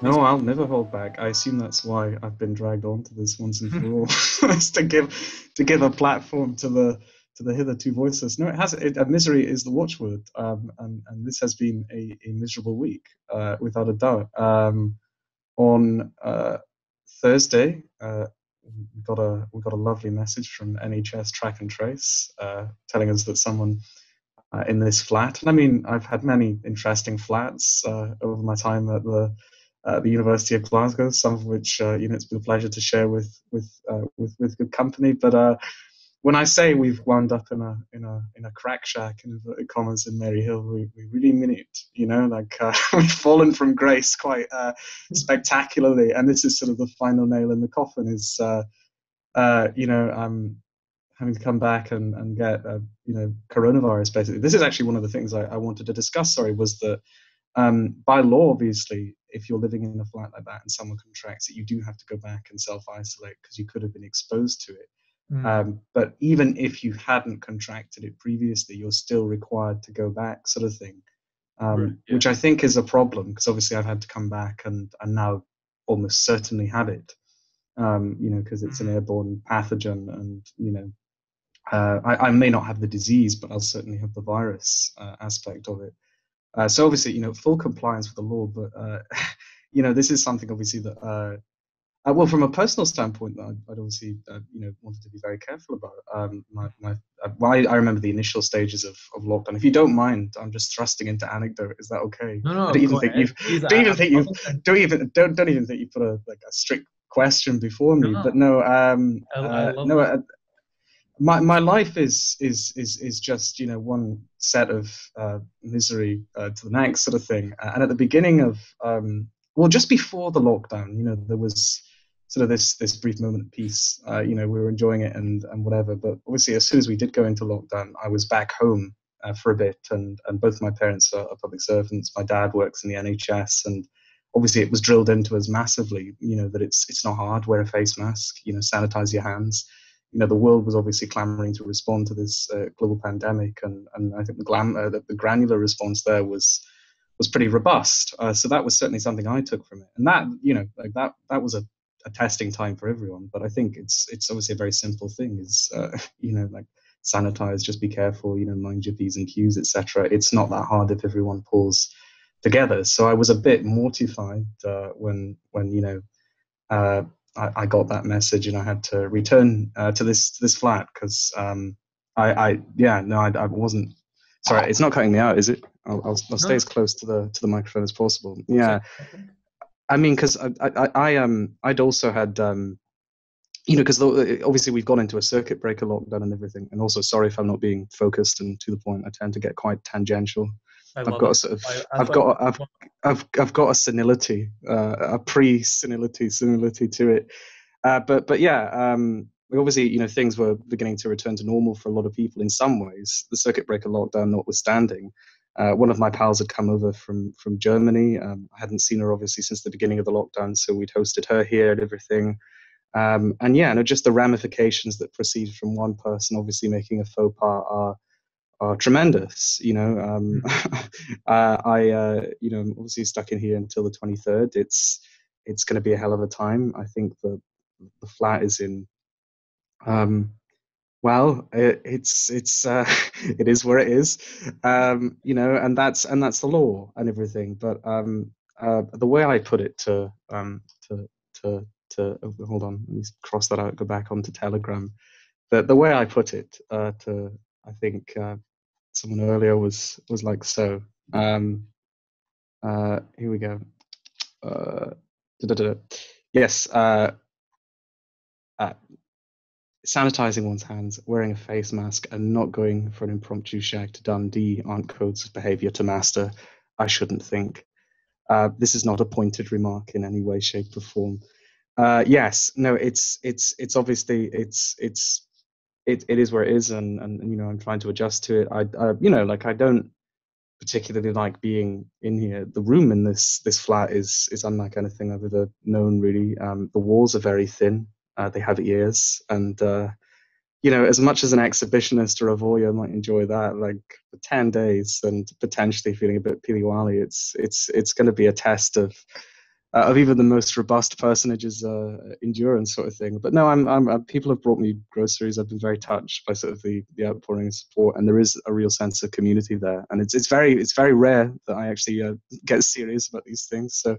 No, I'll never hold back. I assume that's why I've been dragged onto this once and for all, to give to give a platform to the to the hitherto voiceless. No, it has. It, uh, misery is the watchword, um, and and this has been a, a miserable week, uh, without a doubt. Um, on uh, Thursday, uh, we got a we got a lovely message from NHS Track and Trace, uh, telling us that someone uh, in this flat, and I mean, I've had many interesting flats over my time at the at the University of Glasgow, some of which uh, you know it's been a pleasure to share with with uh, with, with good company. But uh, when I say we've wound up in a in a in a crack shack in inverted commas in Maryhill, we, we really mean it. You know, like uh, we've fallen from grace quite uh, spectacularly, and this is sort of the final nail in the coffin. Is uh, you know um, having to come back and and get you know coronavirus basically. This is actually one of the things I, I wanted to discuss. Sorry, was that. Um, by law, obviously, if you're living in a flat like that and someone contracts it, you do have to go back and self isolate because you could have been exposed to it. Mm. Um, but even if you hadn't contracted it previously, you're still required to go back, sort of thing. Um, right, yeah. Which I think is a problem because obviously I've had to come back and, and now almost certainly have it. Um, you know, because it's an mm. airborne pathogen, and you know, uh, I, I, may not have the disease, but I'll certainly have the virus uh, aspect of it. Uh, so obviously, you know, full compliance with the law, but uh, you know, this is something obviously that, uh, uh well, from a personal standpoint, I'd, I'd obviously, uh, you know, wanted to be very careful about. Um, my, my, uh, well, I, I, remember the initial stages of, of lockdown. If you don't mind, I'm just thrusting into anecdote. Is that okay? No, no. I don't even think you've, don't even think you've, don't even, don't, don't even think you put a like a strict question before me. No, but no, um, I, I no, my my life is is is is just you know one set of uh, misery uh, to the next sort of thing. And at the beginning of um, well, just before the lockdown, you know, there was sort of this this brief moment of peace. Uh, you know, we were enjoying it and and whatever. But obviously, as soon as we did go into lockdown, I was back home uh, for a bit, and and both my parents are, are public servants. My dad works in the NHS, and obviously it was drilled into us massively. You know that it's it's not hard. Wear a face mask. You know, sanitize your hands you know the world was obviously clamoring to respond to this uh, global pandemic, and and I think the, glam, uh, the, the granular response there was was pretty robust. Uh, so that was certainly something I took from it, and that you know like that that was a, a testing time for everyone. But I think it's it's obviously a very simple thing. Is uh, you know like sanitize, just be careful, you know, mind your p's and q's, etc. It's not that hard if everyone pulls together. So I was a bit mortified uh, when when you know uh, I, I, got that message and I had to return uh, to this to this flat because um, I, I, yeah no I, I, wasn't sorry it's not cutting me out is it? I'll, I'll, I'll stay as close to the to the microphone as possible. Yeah. I mean because I, I, I um I'd also had um you know because obviously we've gone into a circuit breaker lockdown and everything and also sorry if I'm not being focused and to the point I tend to get quite tangential I've got it. a sort of, I, have got, I've, I've, I've got a senility, uh, a pre-senility, senility to it. Uh, but, but yeah, um, obviously, you know, things were beginning to return to normal for a lot of people in some ways. The circuit breaker lockdown notwithstanding. Uh, one of my pals had come over from from Germany. Um, I hadn't seen her obviously since the beginning of the lockdown, so we'd hosted her here and everything. Um, and yeah, no, just the ramifications that proceed from one person obviously making a faux pas are are tremendous. You know, um, uh, I uh, you know obviously stuck in here until the 23rd. It's it's going to be a hell of a time. I think the the flat is in. Um, well, it, it's it's uh, it is where it is, um, you know, and that's and that's the law and everything. But um, uh, the way I put it to um, to to to oh, hold on, let me cross that out. Go back onto Telegram. The the way I put it uh, to I think uh, someone earlier was was like so. Um, uh, here we go. Uh, yes, uh, uh, sanitizing one's hands, wearing a face mask, and not going for an impromptu shag to Dundee aren't codes of behavior to master. I shouldn't think. Uh, this is not a pointed remark in any way, shape, or form. Uh, yes, no, it's it's it's obviously it's it's it, it is where it is and, and you know i'm trying to adjust to it. I, I you know like i don't particularly like being in here. The room in this this flat is is unlike anything i've ever known really. Um, the walls are very thin. Uh, they have ears and uh, you know as much as an exhibitionist or a voyeur might enjoy that like for 10 days and potentially feeling a bit piliwali it's it's it's going to be a test of uh, of even the most robust personage's uh, endurance sort of thing. But no, I'm, I'm, uh, people have brought me groceries. I've been very touched by sort of the, the outpouring of support, and there is a real sense of community there. And it's it's very it's very rare that I actually uh, get serious about these things. So,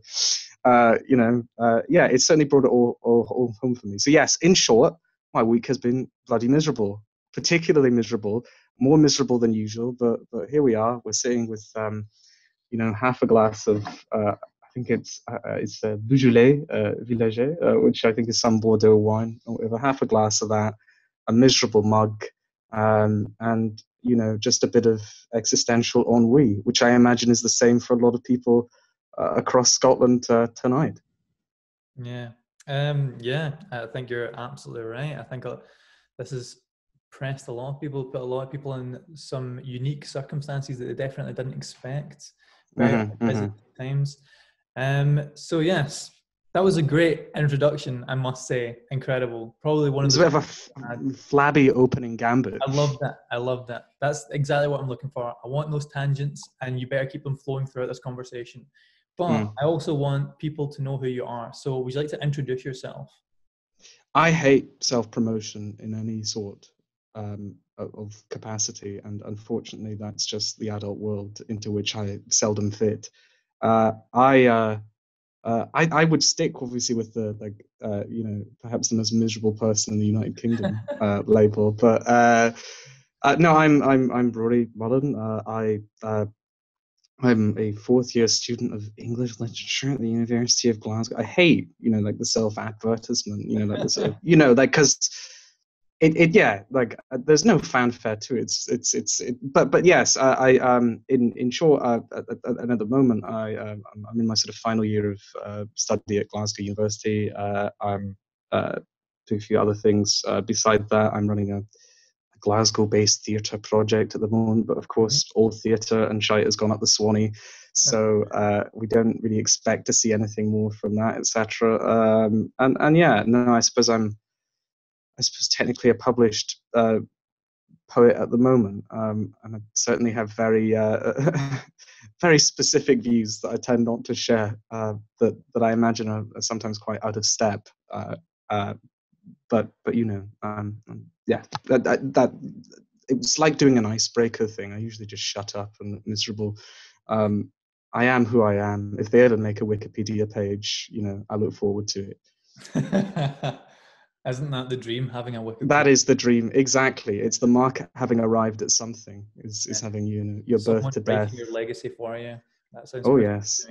uh, you know, uh, yeah, it's certainly brought it all, all, all home for me. So yes, in short, my week has been bloody miserable, particularly miserable, more miserable than usual. But but here we are. We're sitting with um, you know half a glass of uh, think it's uh, uh it's a Beaujolais uh, Villages, uh, which I think is some Bordeaux wine. Over half a glass of that, a miserable mug, um, and you know just a bit of existential ennui, which I imagine is the same for a lot of people uh, across Scotland uh, tonight. Yeah, um, yeah, I think you're absolutely right. I think this has pressed a lot of people, put a lot of people in some unique circumstances that they definitely didn't expect. mm-hmm, mm-hmm. times. Um, so yes, that was a great introduction, I must say. Incredible. Probably one of the. It's a bit of a flabby opening gambit. I love that. I love that. That's exactly what I'm looking for. I want those tangents, and you better keep them flowing throughout this conversation. But mm. I also want people to know who you are. So, would you like to introduce yourself? I hate self promotion in any sort um, of capacity, and unfortunately, that's just the adult world into which I seldom fit. Uh, I, uh, uh, I I would stick obviously with the like uh, you know perhaps the most miserable person in the United Kingdom uh, label, but uh, no, I'm I'm I'm Rory Mullen. I I'm a fourth year student of English literature at the University of Glasgow. I hate you know like the self advertisement, you know like the sort of, you know like because it, it yeah like uh, there's no fanfare to it. It's it's it's it, but but yes I, I um in in short uh, at, at, at the moment I um, I'm in my sort of final year of uh, study at Glasgow University. Uh, I'm uh, doing a few other things uh, beside that I'm running a, a Glasgow based theatre project at the moment but of course mm-hmm. all theatre and shite has gone up the Swanee. So uh, we don't really expect to see anything more from that etc um, and and yeah no I suppose I'm I suppose, technically a published uh, poet at the moment, um, and I certainly have very, uh, very specific views that I tend not to share. Uh, that that I imagine are, are, sometimes quite out of step. Uh, uh, but but you know, um, yeah, that, that, that it's like doing an icebreaker thing. I usually just shut up and miserable. Um, I am who I am. If they ever make a Wikipedia page, you know, I look forward to it. Isn't that the dream? Having a wicked. That is the dream. Exactly. It's the mark having arrived at something. Is yeah. is having you your Someone birth to death. Your legacy for you. That sounds. Oh yes.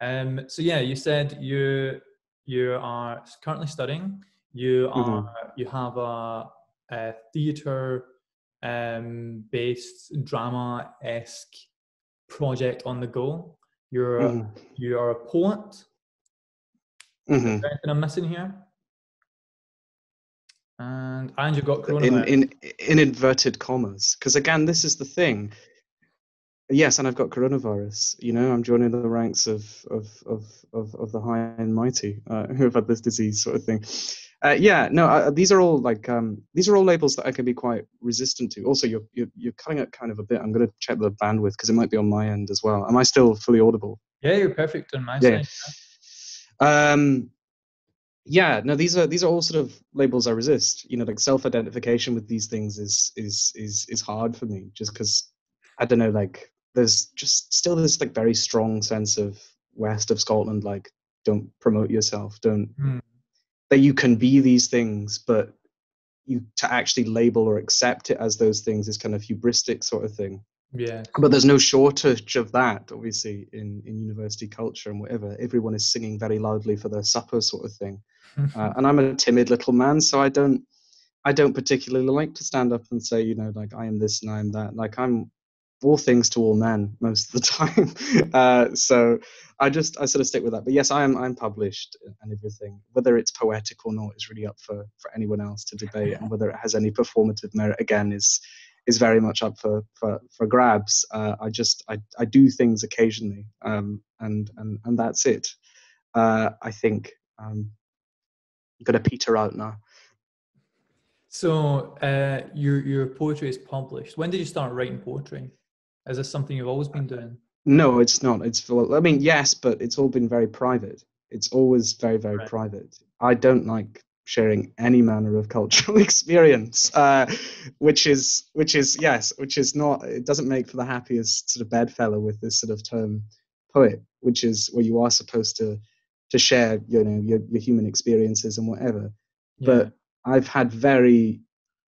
Um. So yeah, you said you you are currently studying. You mm-hmm. are mm-hmm. you have a, a theater um based drama esque project on the go. You're mm-hmm. you are a poet. Mm-hmm. anything I'm missing here? And and you got coronavirus. In, in, in inverted commas. Because again, this is the thing. Yes, and I've got coronavirus. You know, I'm joining the ranks of of of of, of the high and mighty uh, who have had this disease, sort of thing. Uh, yeah, no, uh, these are all like um, these are all labels that I can be quite resistant to. Also, you're you're, you're cutting it kind of a bit. I'm going to check the bandwidth because it might be on my end as well. Am I still fully audible? Yeah, you're perfect on my yeah. side. Um, yeah no these are these are all sort of labels i resist. You know like self-identification with these things is is is is hard for me just because i don't know like there's just still this like very strong sense of west of scotland like don't promote yourself don't mm. that you can be these things but you to actually label or accept it as those things is kind of hubristic sort of thing. Yeah. But there's no shortage of that obviously in in university culture and whatever. Everyone is singing very loudly for their supper sort of thing uh, and i'm a timid little man so i don't i don't particularly like to stand up and say you know like i am this and i am that. Like i'm all things to all men most of the time. Uh, so i just i sort of stick with that. But yes i am i'm published and everything. Whether it's poetic or not is really up for for anyone else to debate and whether it has any performative merit again is is very much up for for, for grabs. Uh, I just I, I do things occasionally, um, and and and that's it. Uh, I think um, I'm gonna peter out now. So uh, your your poetry is published. When did you start writing poetry? Is this something you've always been doing? No, it's not. It's I mean, yes, but it's all been very private. It's always very, very right. private. I don't like sharing any manner of cultural experience, uh, which is which is yes, which is not. It doesn't make for the happiest sort of bedfellow with this sort of term poet, which is where you are supposed to to share, you know, your, your human experiences and whatever. Yeah. But I've had very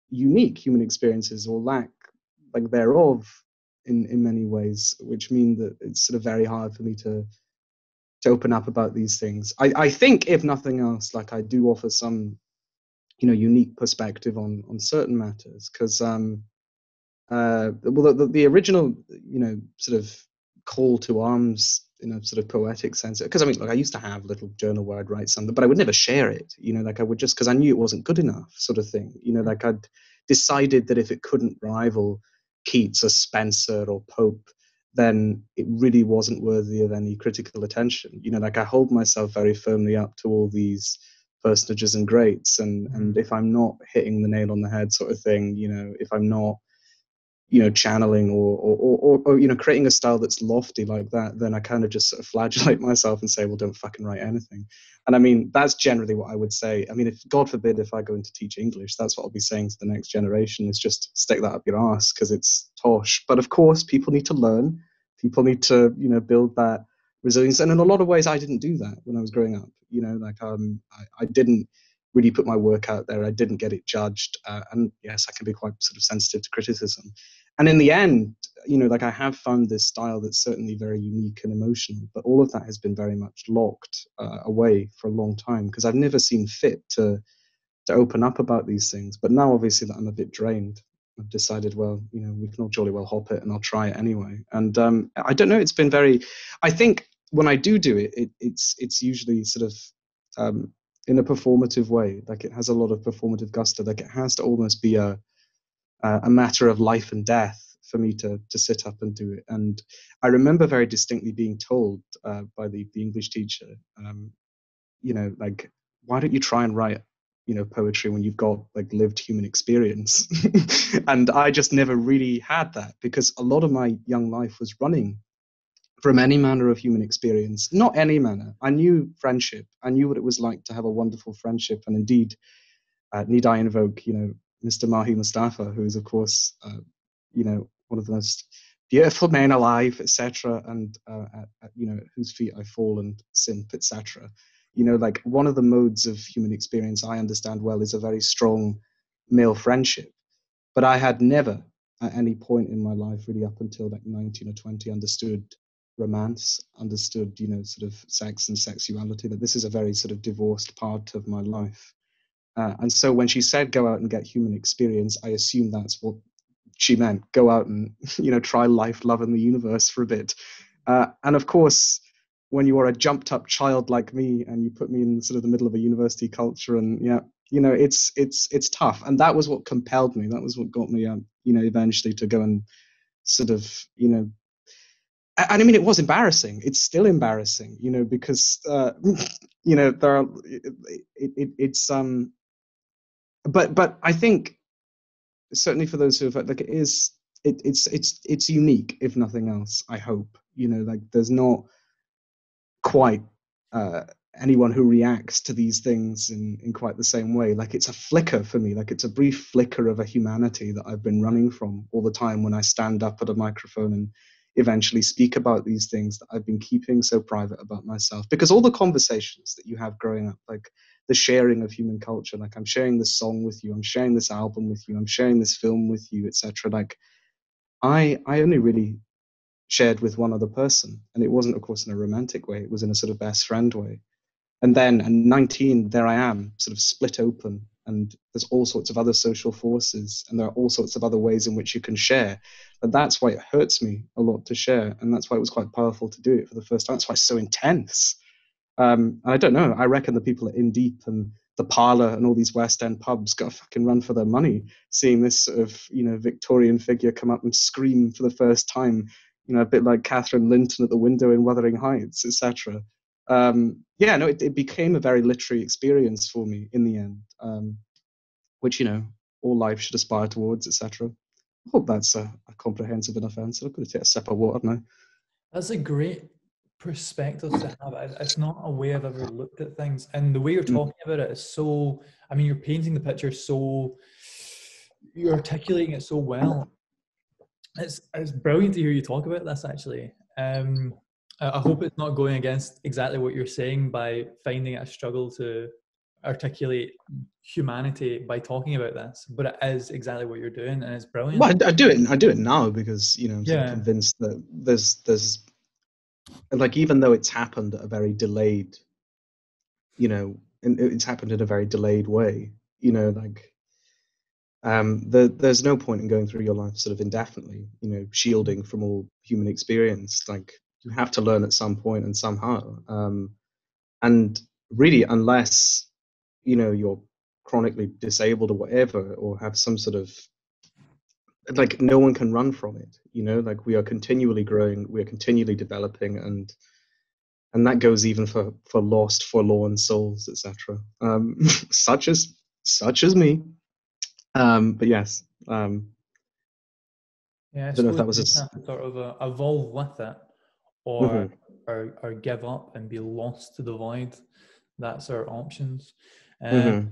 unique human experiences or lack like thereof in in many ways, which mean that it's sort of very hard for me to to open up about these things. I, I think, if nothing else, like I do offer some, you know, unique perspective on on certain matters because, um, uh, well, the, the original, you know, sort of call to arms in a sort of poetic sense. Because I mean, like I used to have a little journal where I'd write something, but I would never share it. You know, like I would just because I knew it wasn't good enough, sort of thing. You know, mm. like I'd decided that if it couldn't rival Keats or Spenser or Pope, then it really wasn't worthy of any critical attention. You know, like I hold myself very firmly up to all these personages and greats, and and mm. if I'm not hitting the nail on the head, sort of thing, you know, if I'm not you know channeling or or, or or, you know creating a style that's lofty like that then i kind of just sort of flagellate myself and say well don't fucking write anything. And i mean that's generally what i would say. I mean if god forbid if i go into teach english that's what i'll be saying to the next generation is just stick that up your ass because it's tosh. But of course people need to learn. People need to you know build that resilience. And in a lot of ways i didn't do that when i was growing up. You know like um i, I didn't really put my work out there. I didn't get it judged. Uh, and yes i can be quite sort of sensitive to criticism and in the end you know like i have found this style that's certainly very unique and emotional but all of that has been very much locked uh, away for a long time because i've never seen fit to to open up about these things. But now obviously that i'm a bit drained i've decided well you know we can all jolly well hop it and i'll try it anyway. And um, i don't know it's been very i think when i do do it, it it's it's usually sort of um, in a performative way. Like it has a lot of performative gusto. Like it has to almost be a uh, a matter of life and death for me to to sit up and do it. And I remember very distinctly being told uh, by the the English teacher, um, you know, like why don't you try and write you know poetry when you've got like lived human experience? And i just never really had that because a lot of my young life was running from any manner of human experience. Not any manner. I knew friendship. I knew what it was like to have a wonderful friendship. And indeed uh, need i invoke you know Mr. Mahi Mustafa, who is, of course, uh, you know, one of the most beautiful men alive, etc., and uh, at, at, you know, whose feet I fall and simp, etc. You know, like one of the modes of human experience I understand well is a very strong male friendship, but I had never, at any point in my life, really up until like 19 or 20, understood romance, understood, you know, sort of sex and sexuality. That this is a very sort of divorced part of my life uh, and so when she said go out and get human experience, I assume that's what she meant. Go out and you know try life, love, and the universe for a bit. Uh, and of course, when you are a jumped up child like me, and you put me in sort of the middle of a university culture, and yeah, you know it's it's it's tough. And that was what compelled me. That was what got me, um, you know, eventually to go and sort of you know and I mean, it was embarrassing. It's still embarrassing, you know, because uh, you know there are. It, it, it's um, but but I think certainly for those who have like it is it, it's it's it's unique if nothing else. I hope you know like there's not quite uh, anyone who reacts to these things in in quite the same way. Like it's a flicker for me. Like it's a brief flicker of a humanity that I've been running from all the time when I stand up at a microphone and eventually speak about these things that I've been keeping so private about myself. Because all the conversations that you have growing up, like the sharing of human culture, like I'm sharing this song with you, I'm sharing this album with you, I'm sharing this film with you, etc. Like I I only really shared with one other person. And it wasn't, of course, in a romantic way, it was in a sort of best friend way. And then at 19, there I am, sort of split open and there's all sorts of other social forces and there are all sorts of other ways in which you can share but that's why it hurts me a lot to share and that's why it was quite powerful to do it for the first time that's why it's so intense um, and i don't know i reckon the people at Inn Deep and the parlor and all these west end pubs got a fucking run for their money seeing this sort of you know victorian figure come up and scream for the first time you know a bit like catherine linton at the window in wuthering heights etc um, yeah, no, it, it, became a very literary experience for me in the end, um, which you know all life should aspire towards, etc. I hope that's a, a, comprehensive enough answer. I'm going to take a sip of water now. That's a great perspective to have. It's not a way I've ever looked at things, and the way you're mm. talking about it is so. I mean, you're painting the picture so. You're articulating it so well. It's it's brilliant to hear you talk about this. Actually, um, I hope it's not going against exactly what you're saying by finding it a struggle to articulate humanity by talking about this, but it is exactly what you're doing, and it's brilliant. Well, I, I do it. I do it now because you know I'm yeah. convinced that there's there's like even though it's happened at a very delayed, you know, and it's happened in a very delayed way. You know, like um, the, there's no point in going through your life sort of indefinitely. You know, shielding from all human experience. Like you have to learn at some point and somehow. Um, and really, unless you know you're chronically disabled or whatever, or have some sort of like no one can run from it you know? Like we are continually growing we are continually developing and and that goes even for for lost forlorn souls etc um such as such as me. Um but yes um yeah i don't know if that was a... sort of uh, evolve with it or, mm-hmm. or or give up and be lost to the void. That's our options. Um, mm-hmm.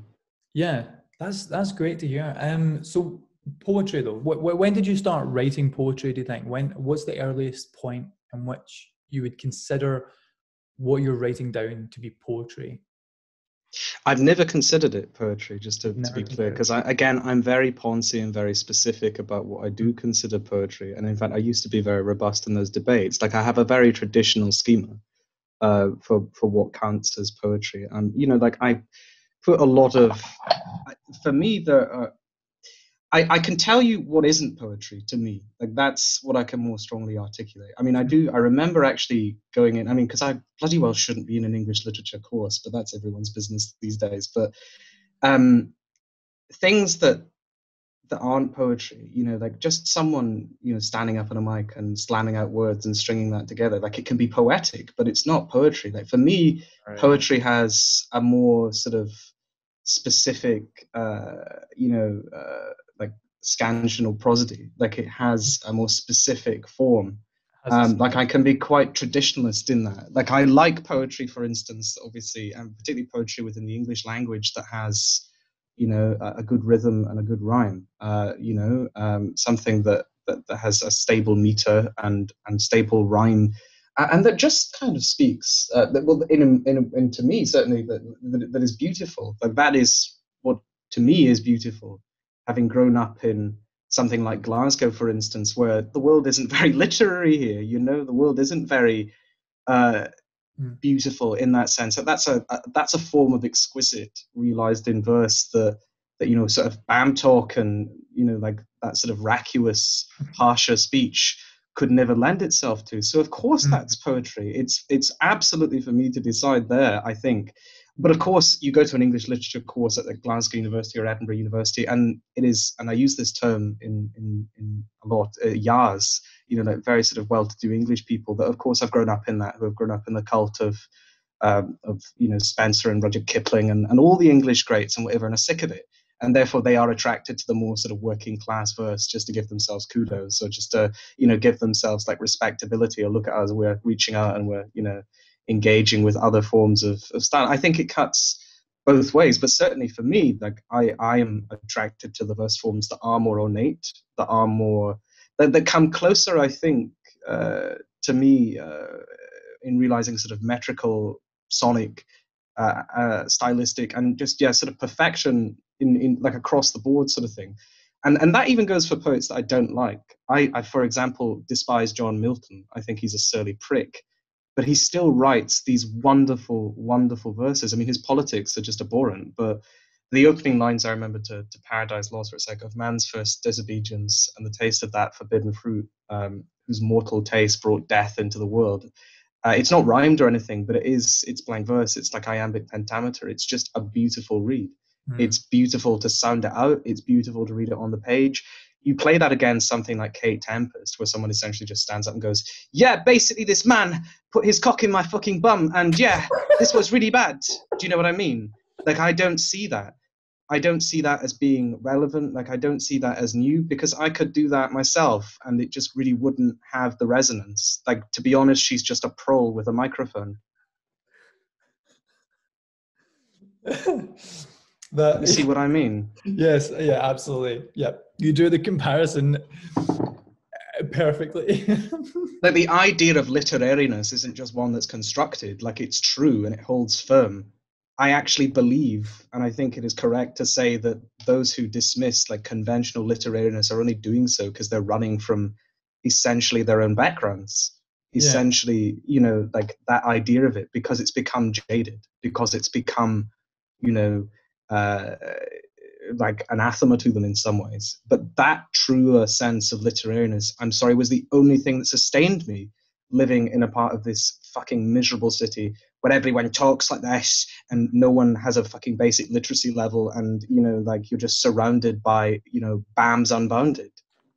yeah that's that's great to hear. Um so poetry though when did you start writing poetry do you think when what's the earliest point in which you would consider what you're writing down to be poetry I've never considered it poetry, just to, to be clear, because again, I'm very poncy and very specific about what I do consider poetry. And in fact, I used to be very robust in those debates. Like I have a very traditional schema uh, for for what counts as poetry, and you know, like I put a lot of. For me, there are I, I can tell you what isn't poetry to me. Like that's what I can more strongly articulate. I mean, I do. I remember actually going in. I mean, because I bloody well shouldn't be in an English literature course, but that's everyone's business these days. But um, things that that aren't poetry, you know, like just someone, you know, standing up on a mic and slamming out words and stringing that together. Like it can be poetic, but it's not poetry. Like for me, right. poetry has a more sort of specific, uh, you know. Uh, scansion or prosody. Like it has a more specific form. Um, like I can be quite traditionalist in that. Like I like poetry, for instance, obviously, and particularly poetry within the English language that has, you know, a, a good rhythm and a good rhyme. Uh, you know, um, something that, that that has a stable meter and and stable rhyme, and that just kind of speaks. Uh, that well, in, in, in to me certainly that, that that is beautiful. Like that is what to me is beautiful having grown up in something like Glasgow, for instance, where the world isn't very literary here. You know, the world isn't very uh, mm. beautiful in that sense. That's a, a, that's a form of exquisite realized in verse that that you know sort of bam talk and you know like that sort of vacuous, harsher speech could never lend itself to. So of course mm. that's poetry. It's it's absolutely for me to decide there. I think but of course, you go to an English literature course at like Glasgow University or Edinburgh University, and it is, and I use this term in in, in a lot, uh, yars, you know, like very sort of well-to-do English people that, of course, have grown up in that, who have grown up in the cult of um, of you know Spenser and Rudyard Kipling and, and all the English greats and whatever, and are sick of it, and therefore they are attracted to the more sort of working class verse just to give themselves kudos or just to you know give themselves like respectability or look at us, we're reaching out and we're you know engaging with other forms of, of style. I think it cuts both ways, but certainly for me, like I, I am attracted to the verse forms that are more ornate, that are more that, that come closer, I think, uh, to me uh, in realizing sort of metrical, sonic, uh, uh, stylistic, and just yeah, sort of perfection in, in like across the board sort of thing. And and that even goes for poets that I don't like. I, I for example, despise John Milton. I think he's a surly prick but he still writes these wonderful, wonderful verses. I mean, his politics are just abhorrent, but the opening lines I remember to, to Paradise Lost, where it's like, of man's first disobedience and the taste of that forbidden fruit, um, whose mortal taste brought death into the world. Uh, it's not rhymed or anything, but it is, it's blank verse. It's like iambic pentameter. It's just a beautiful read. Mm. It's beautiful to sound it out. It's beautiful to read it on the page you play that against something like Kate Tempest, where someone essentially just stands up and goes, "Yeah, basically this man put his cock in my fucking bum, and yeah, this was really bad." Do you know what I mean? Like I don't see that. I don't see that as being relevant. Like I don't see that as new because I could do that myself and it just really wouldn't have the resonance. Like to be honest, she's just a prole with a microphone. that, you see what I mean? Yes, yeah, absolutely. Yeah. You do the comparison perfectly. like the idea of literariness isn't just one that's constructed, like it's true and it holds firm I actually believe, and I think it is correct to say that those who dismiss like conventional literariness are only doing so because they're running from essentially their own backgrounds. Essentially, yeah. you know, like that idea of it because it's become jaded, because it's become, you know, uh, like anathema to them in some ways. But that truer sense of literariness, I'm sorry, was the only thing that sustained me living in a part of this fucking miserable city where everyone talks like this and no one has a fucking basic literacy level and you know like you're just surrounded by you know BAMs unbounded.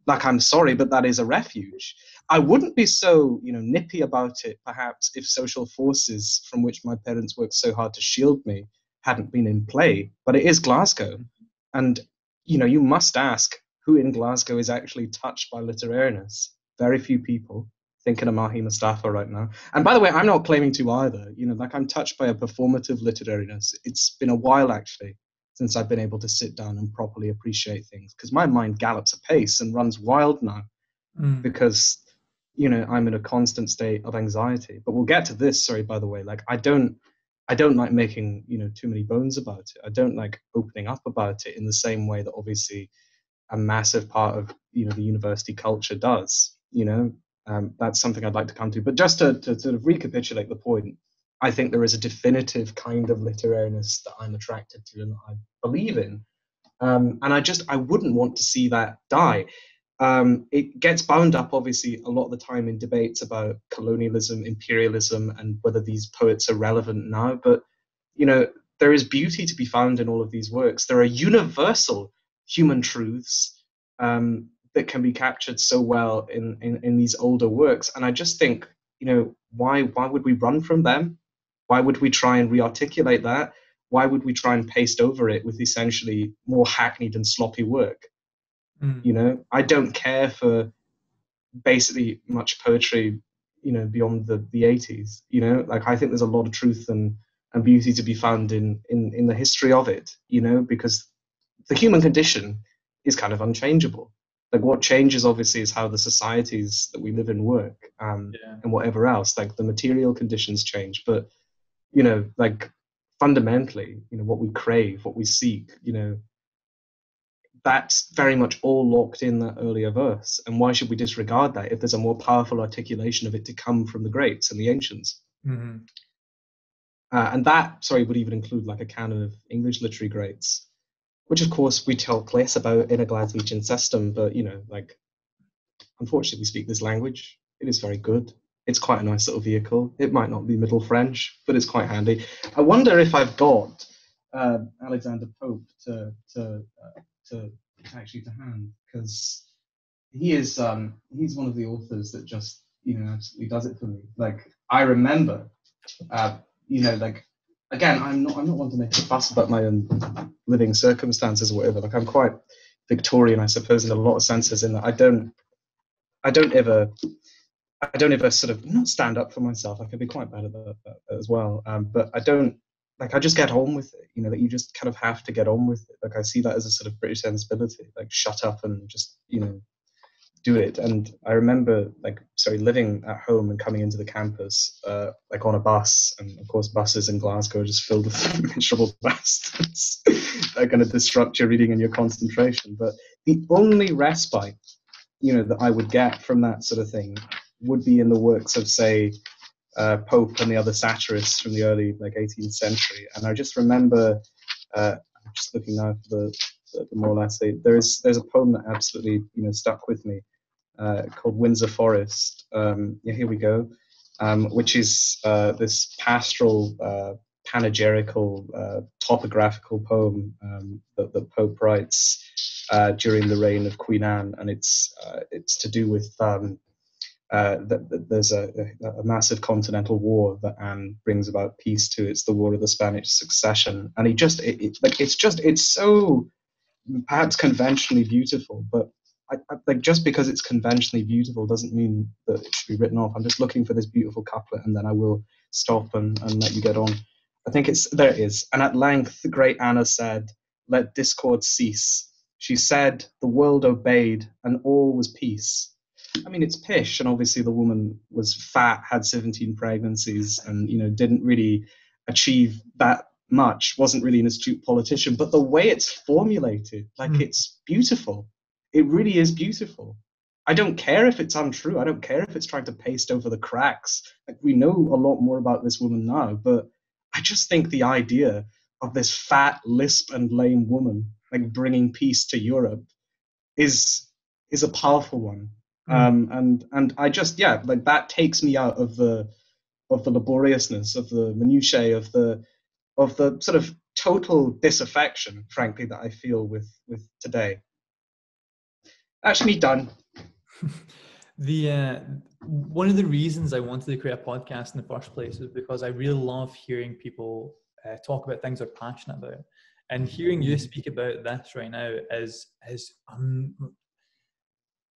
Like i'm sorry but that is a refuge. I wouldn't be so you know nippy about it perhaps if social forces from which my parents worked so hard to shield me hadn't been in play but it is glasgow and you know you must ask who in glasgow is actually touched by literariness very few people thinking of Mahi Mustafa right now. And by the way, I'm not claiming to either. You know, like I'm touched by a performative literariness. It's been a while actually since I've been able to sit down and properly appreciate things because my mind gallops apace and runs wild now mm. because you know I'm in a constant state of anxiety. But we'll get to this. Sorry, by the way. Like I don't. I don't like making you know too many bones about it. I don't like opening up about it in the same way that obviously a massive part of you know the university culture does. You know, um, that's something I'd like to come to. But just to, to sort of recapitulate the point, I think there is a definitive kind of literariness that I'm attracted to and that I believe in. Um, and I just I wouldn't want to see that die. Um, it gets bound up, obviously, a lot of the time in debates about colonialism, imperialism, and whether these poets are relevant now. But you know, there is beauty to be found in all of these works. There are universal human truths um, that can be captured so well in, in, in these older works. And I just think, you know, why why would we run from them? Why would we try and rearticulate that? Why would we try and paste over it with essentially more hackneyed and sloppy work? Mm. You know, I don't care for basically much poetry, you know, beyond the, the 80s. You know, like I think there's a lot of truth and, and beauty to be found in, in, in the history of it, you know, because the human condition is kind of unchangeable like what changes obviously is how the societies that we live in work um, yeah. and whatever else like the material conditions change but you know like fundamentally you know what we crave what we seek you know that's very much all locked in that earlier verse and why should we disregard that if there's a more powerful articulation of it to come from the greats and the ancients mm-hmm. uh, and that sorry would even include like a canon of english literary greats which of course we talk less about in a Glaswegian system, but you know, like unfortunately we speak this language. It is very good. It's quite a nice little vehicle. It might not be Middle French, but it's quite handy. I wonder if I've got uh, Alexander Pope to to uh, to actually to hand because he is um, he's one of the authors that just you know absolutely does it for me. Like I remember, uh, you know, like again, I'm not I'm not one to make a fuss about my own living circumstances or whatever. Like I'm quite Victorian, I suppose, in a lot of senses. In that I don't I don't ever I don't ever sort of not stand up for myself. I can be quite bad at that, that as well. Um, but I don't like I just get on with it. You know that you just kind of have to get on with it. Like I see that as a sort of British sensibility. Like shut up and just you know do it. And I remember like sorry living at home and coming into the campus uh, like on a bus, and of course buses in Glasgow are just filled with miserable bastards that are to disrupt your reading and your concentration. But the only respite you know that I would get from that sort of thing would be in the works of say uh, Pope and the other satirists from the early like 18th century. And I just remember uh, just looking now for the, the, the more essay. There is there's a poem that absolutely you know stuck with me uh, called Windsor Forest. Um, yeah, here we go, um, which is uh, this pastoral, uh, panegyrical, uh, topographical poem um, that Pope writes during the reign of Queen Anne, and it's it's to do with um, uh, there's a, a, a, massive continental war that Anne brings about peace to. It's the War of the Spanish Succession, and he just it, it, like it's just it's so perhaps conventionally beautiful, but I, I, like just because it's conventionally beautiful doesn't mean that it should be written off. I'm just looking for this beautiful couplet, and then I will stop and, and let you get on. I think it's there it is. And at length, the great Anna said, "Let discord cease." She said, "The world obeyed, and all was peace." I mean, it's pish, and obviously the woman was fat, had 17 pregnancies, and you know didn't really achieve that much. wasn't really an astute politician, but the way it's formulated, like mm. it's beautiful. It really is beautiful. I don't care if it's untrue. I don't care if it's trying to paste over the cracks. Like we know a lot more about this woman now, but I just think the idea of this fat, lisp, and lame woman like bringing peace to Europe is is a powerful one. Mm. Um, and and I just yeah like that takes me out of the of the laboriousness of the minutiae of the of the sort of total disaffection, frankly, that I feel with with today. That's me done. the uh, one of the reasons I wanted to create a podcast in the first place is because I really love hearing people uh, talk about things they're passionate about, and hearing you speak about this right now is is um,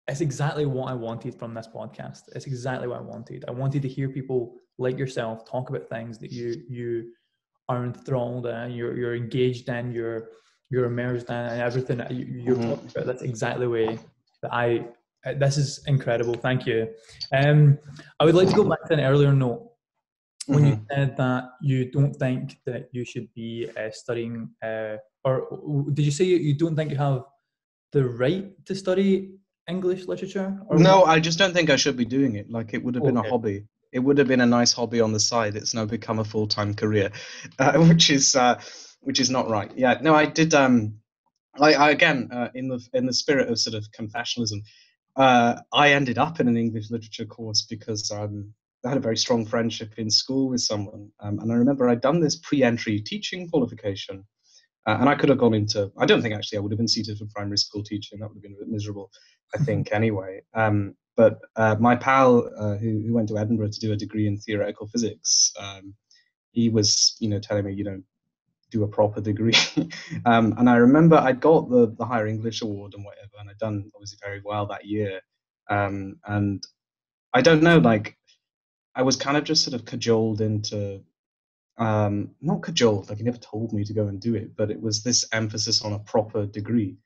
it's exactly what I wanted from this podcast. It's exactly what I wanted. I wanted to hear people like yourself talk about things that you you are enthralled in, you're you're engaged in, you're you're immersed in, and everything that you, are mm-hmm. talking about. That's exactly the way that I. Uh, this is incredible. Thank you. Um, I would like to go back to an earlier note when mm-hmm. you said that you don't think that you should be uh, studying, uh, or did you say you don't think you have the right to study English literature? no, I just don't think I should be doing it. Like it would have been okay. a hobby. It would have been a nice hobby on the side. It's now become a full time career, uh, which is uh, which is not right. Yeah, no, I did. Um, I, I again, uh, in the in the spirit of sort of confessionalism, uh, I ended up in an English literature course because um, I had a very strong friendship in school with someone, um, and I remember I'd done this pre-entry teaching qualification, uh, and I could have gone into. I don't think actually I would have been seated for primary school teaching. That would have been a bit miserable. I think anyway. Um, but uh, my pal uh, who, who went to Edinburgh to do a degree in theoretical physics, um, he was you know telling me you know do a proper degree. um, and I remember I got the the higher English award and whatever, and I'd done obviously very well that year. Um, and I don't know, like I was kind of just sort of cajoled into um, not cajoled, like he never told me to go and do it, but it was this emphasis on a proper degree.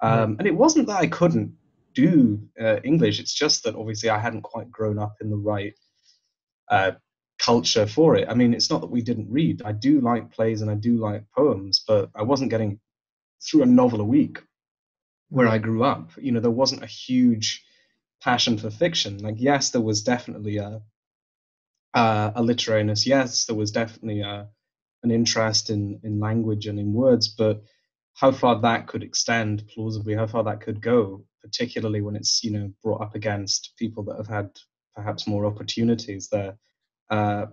Um, and it wasn't that I couldn't do uh, English. It's just that obviously I hadn't quite grown up in the right uh, culture for it. I mean, it's not that we didn't read. I do like plays and I do like poems, but I wasn't getting through a novel a week where I grew up. You know, there wasn't a huge passion for fiction. Like, yes, there was definitely a uh, a literariness. Yes, there was definitely a, an interest in in language and in words, but how far that could extend plausibly, how far that could go, particularly when it's you know brought up against people that have had perhaps more opportunities there, uh,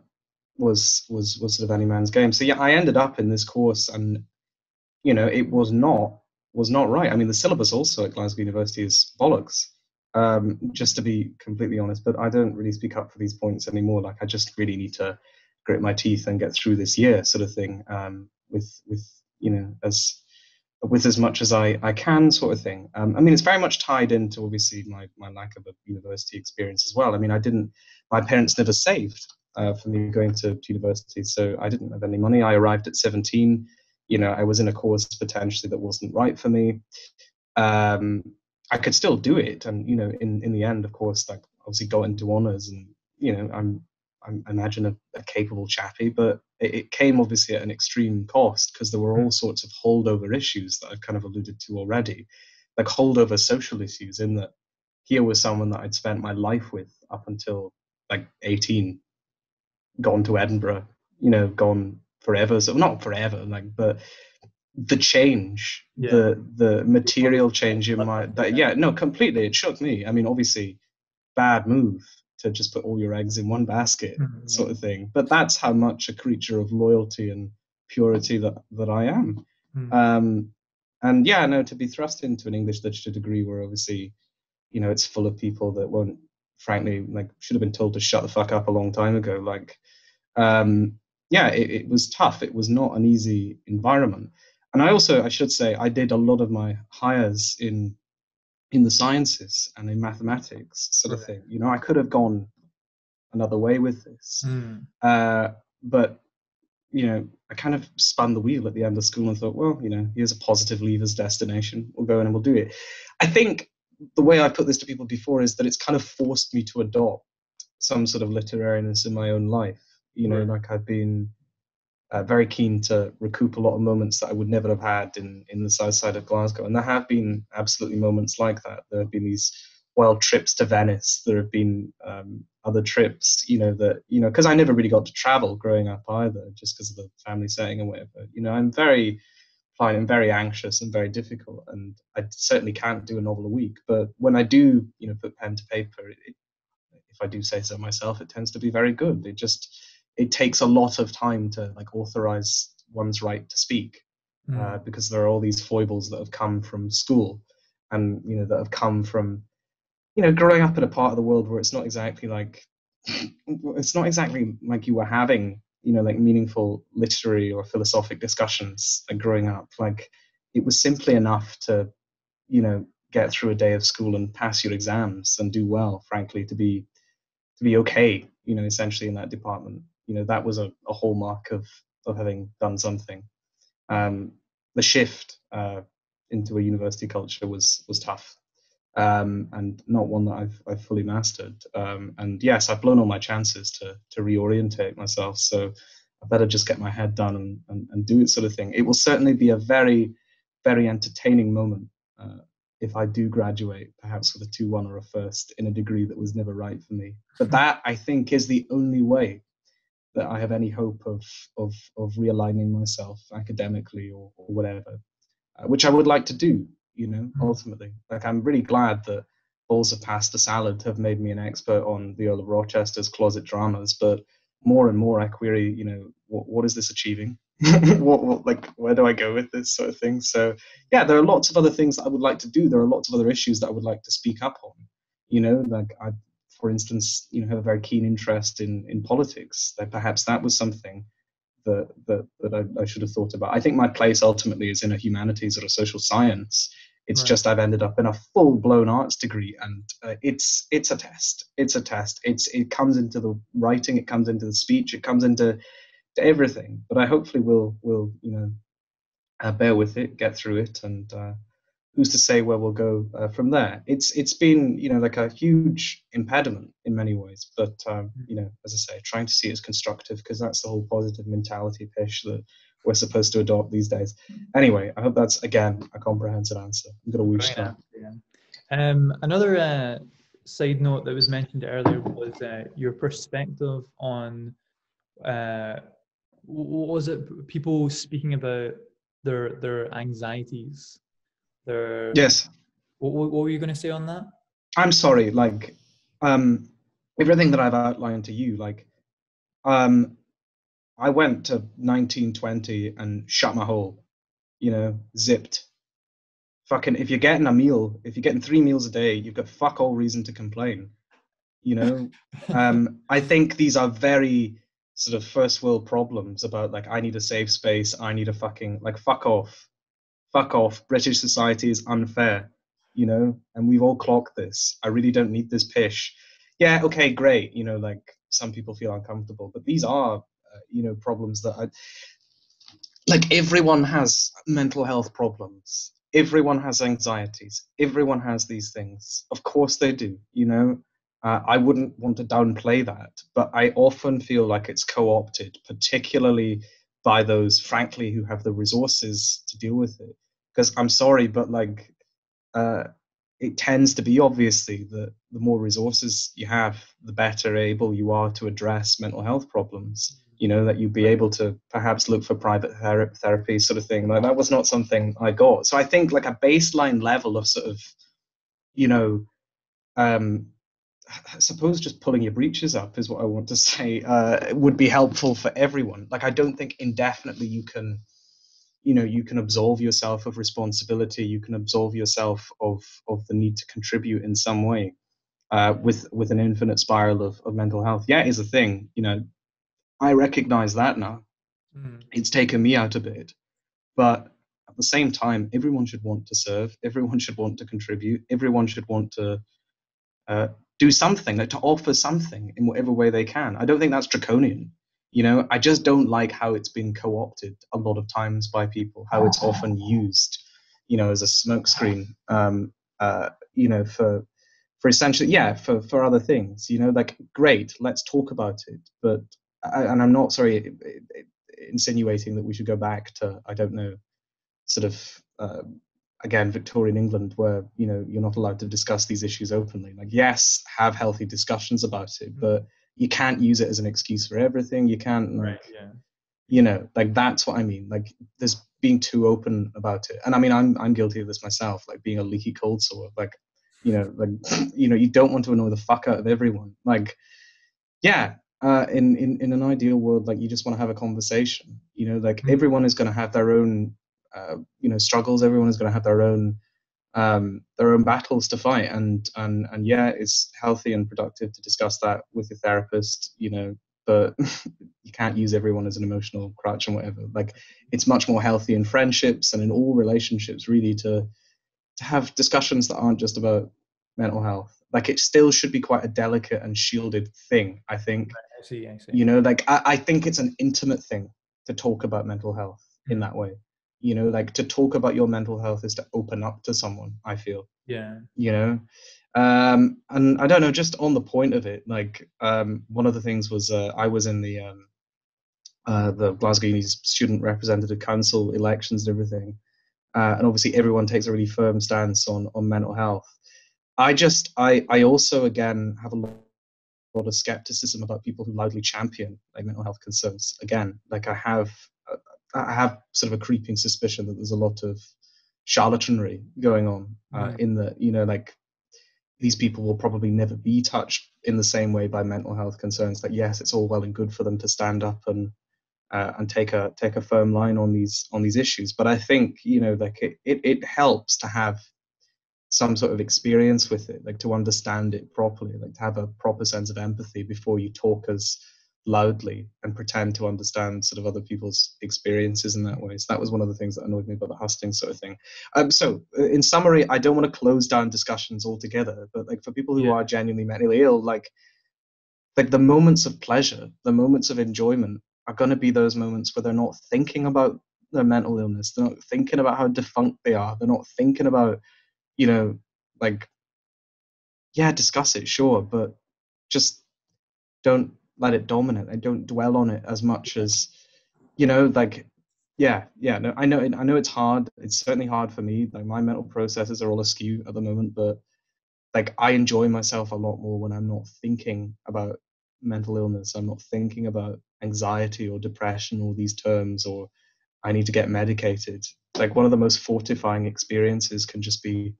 was was was sort of any man's game. So yeah, I ended up in this course, and you know it was not was not right. I mean, the syllabus also at Glasgow University is bollocks. Um, just to be completely honest, but I don't really speak up for these points anymore. Like I just really need to grit my teeth and get through this year, sort of thing. Um, with with you know as with as much as I, I can, sort of thing. Um, I mean, it's very much tied into obviously my, my lack of a university experience as well. I mean, I didn't, my parents never saved uh, for me going to, university, so I didn't have any money. I arrived at 17. You know, I was in a course potentially that wasn't right for me. Um, I could still do it, and you know, in in the end, of course, like obviously got into honors, and you know, I'm I imagine a, a capable chappie, but it, it, came obviously at an extreme cost because there were all mm. sorts of holdover issues that I've kind of alluded to already, like holdover social issues. In that here was someone that I'd spent my life with up until like 18, gone to Edinburgh, you know, gone forever. So not forever, like, but the change, yeah. the the material change in my that yeah, no, completely. It shook me. I mean, obviously, bad move to just put all your eggs in one basket mm-hmm. sort of thing but that's how much a creature of loyalty and purity that that i am mm-hmm. um, and yeah no to be thrust into an english literature degree where obviously you know it's full of people that won't frankly like should have been told to shut the fuck up a long time ago. Like, um, yeah, it, it was tough. It was not an easy environment. And I also, I should say, I did a lot of my hires in in the sciences and in mathematics, sort of thing. You know, I could have gone another way with this, mm. uh, but you know, I kind of spun the wheel at the end of school and thought, well, you know, here's a positive leavers destination. We'll go in and we'll do it. I think the way I put this to people before is that it's kind of forced me to adopt some sort of literariness in my own life. You know, right. like I've been uh, very keen to recoup a lot of moments that I would never have had in, in the south side of Glasgow. And there have been absolutely moments like that. There have been these wild trips to Venice. There have been um, other trips, you know, that, you know, because I never really got to travel growing up either, just because of the family setting and whatever. You know, I'm very, fine and very anxious and very difficult, and I certainly can't do a novel a week. But when I do, you know, put pen to paper, it, if I do say so myself, it tends to be very good. It just, it takes a lot of time to like authorize one's right to speak, mm. uh, because there are all these foibles that have come from school, and you know that have come from you know, growing up in a part of the world where it's not exactly like it's not exactly like you were having, you know, like meaningful literary or philosophic discussions like growing up. Like it was simply enough to, you know, get through a day of school and pass your exams and do well, frankly, to be to be okay, you know, essentially in that department. You know, that was a, a hallmark of of having done something. Um, the shift uh, into a university culture was was tough um, and not one that I've, I've fully mastered. Um, and yes, I've blown all my chances to, to reorientate myself. So I better just get my head done and, and, and do it sort of thing. It will certainly be a very, very entertaining moment uh, if I do graduate, perhaps with a 2 1 or a first in a degree that was never right for me. But that, I think, is the only way that I have any hope of, of, of realigning myself academically or, or whatever, uh, which I would like to do you know, mm. ultimately. Like, I'm really glad that Balls of Pasta Salad have made me an expert on the Earl of Rochester's closet dramas, but more and more I query, you know, what, what is this achieving? what, what, like, where do I go with this sort of thing? So, yeah, there are lots of other things that I would like to do. There are lots of other issues that I would like to speak up on. You know, like I, for instance, you know, have a very keen interest in in politics. That perhaps that was something that that, that I, I, should have thought about. I think my place ultimately is in a humanities or a social science. It's right. just I've ended up in a full blown arts degree, and uh, it's it's a test. It's a test. It's it comes into the writing, it comes into the speech, it comes into to everything. But I hopefully will will you know uh, bear with it, get through it, and uh, who's to say where we'll go uh, from there? It's it's been you know like a huge impediment in many ways, but um, mm. you know as I say, trying to see it as constructive because that's the whole positive mentality pitch that we're supposed to adopt these days. Anyway, I hope that's again a comprehensive answer. I'm gonna wish that. Um, another uh, side note that was mentioned earlier was uh, your perspective on uh, what was it? People speaking about their their anxieties the yes. What, what were you going to say on that? I'm sorry. Like, um, everything that I've outlined to you, like, um, I went to 1920 and shut my hole, you know, zipped. Fucking, if you're getting a meal, if you're getting three meals a day, you've got fuck all reason to complain. You know, um, I think these are very sort of first world problems about like I need a safe space, I need a fucking like fuck off fuck off, British society is unfair, you know, and we've all clocked this. I really don't need this pish. Yeah, okay, great, you know, like some people feel uncomfortable, but these are, uh, you know, problems that like everyone has mental health problems. Everyone has anxieties. Everyone has these things. Of course they do, you know. Uh, I wouldn't want to downplay that, but I often feel like it's co opted, particularly by those, frankly, who have the resources to deal with it because I'm sorry, but like uh, it tends to be obviously that the more resources you have, the better able you are to address mental health problems. You know that you'd be able to perhaps look for private ther- therapy, sort of thing. Like that was not something I got. So I think like a baseline level of sort of, you know, um, I suppose just pulling your breeches up is what I want to say. Uh, would be helpful for everyone. Like I don't think indefinitely you can you know you can absolve yourself of responsibility you can absolve yourself of of the need to contribute in some way uh, with with an infinite spiral of, of mental health. Yeah, is a thing. You know, I recognize that now. Mm. It's taken me out a bit, but at the same time, everyone should want to serve. Everyone should want to contribute. Everyone should want to uh, do something, like to offer something in whatever way they can. I don't think that's draconian. You know, I just don't like how it's been co-opted a lot of times by people. How it's often used, you know, as a smokescreen. Um, uh, you know, for for essentially, yeah, for for other things. You know, like great, let's talk about it. But and I'm not sorry insinuating that we should go back to I don't know, sort of uh, again Victorian England where you know you're not allowed to discuss these issues openly. Like yes, have healthy discussions about it, mm-hmm. You can't use it as an excuse for everything. You can't like, right, yeah. you know, like that's what I mean. Like there's being too open about it. And I mean, I'm I'm guilty of this myself. Like being a leaky cold sore. Like, you know, like you know, you don't want to annoy the fuck out of everyone. Like, yeah. Uh, in, in in an ideal world, like you just want to have a conversation. You know, like mm-hmm. everyone is going to have their own, uh, you know, struggles. Everyone is going to have their own um, their own battles to fight. And and and yeah it's healthy and productive to discuss that with a therapist you know but you can't use everyone as an emotional crutch and whatever. Like it's much more healthy in friendships and in all relationships really to to have discussions that aren't just about mental health. Like it still should be quite a delicate and shielded thing i think. I see, I see. you know like I, I think it's an intimate thing to talk about mental health in that way you know like to talk about your mental health is to open up to someone i feel. Yeah. You know? Um and i don't know just on the point of it like um one of the things was uh, i was in the um uh the glasgow Uni's student representative council elections and everything uh, and obviously everyone takes a really firm stance on on mental health. I just i i also again have a lot lot of skepticism about people who loudly champion like mental health concerns again like i have I have sort of a creeping suspicion that there's a lot of charlatanry going on uh, right. in the you know like these people will probably never be touched in the same way by mental health concerns that yes it's all well and good for them to stand up and uh, and take a take a firm line on these on these issues but i think you know like it, it, it helps to have some sort of experience with it like to understand it properly like to have a proper sense of empathy before you talk as loudly and pretend to understand sort of other people's experiences in that way. So that was one of the things that annoyed me about the hustings sort of thing. Um, so uh, in summary, I don't want to close down discussions altogether, but like for people who yeah. are genuinely mentally ill, like like the moments of pleasure, the moments of enjoyment are going to be those moments where they're not thinking about their mental illness. They're not thinking about how defunct they are. They're not thinking about, you know, like, yeah, discuss it, sure, but just don't let it dominate. I don't dwell on it as much as, you know, like, yeah, yeah. No, I know, I know it's hard. It's certainly hard for me. Like my mental processes are all askew at the moment, but like I enjoy myself a lot more when I'm not thinking about mental illness. I'm not thinking about anxiety or depression or these terms or I need to get medicated. Like one of the most fortifying experiences can just be,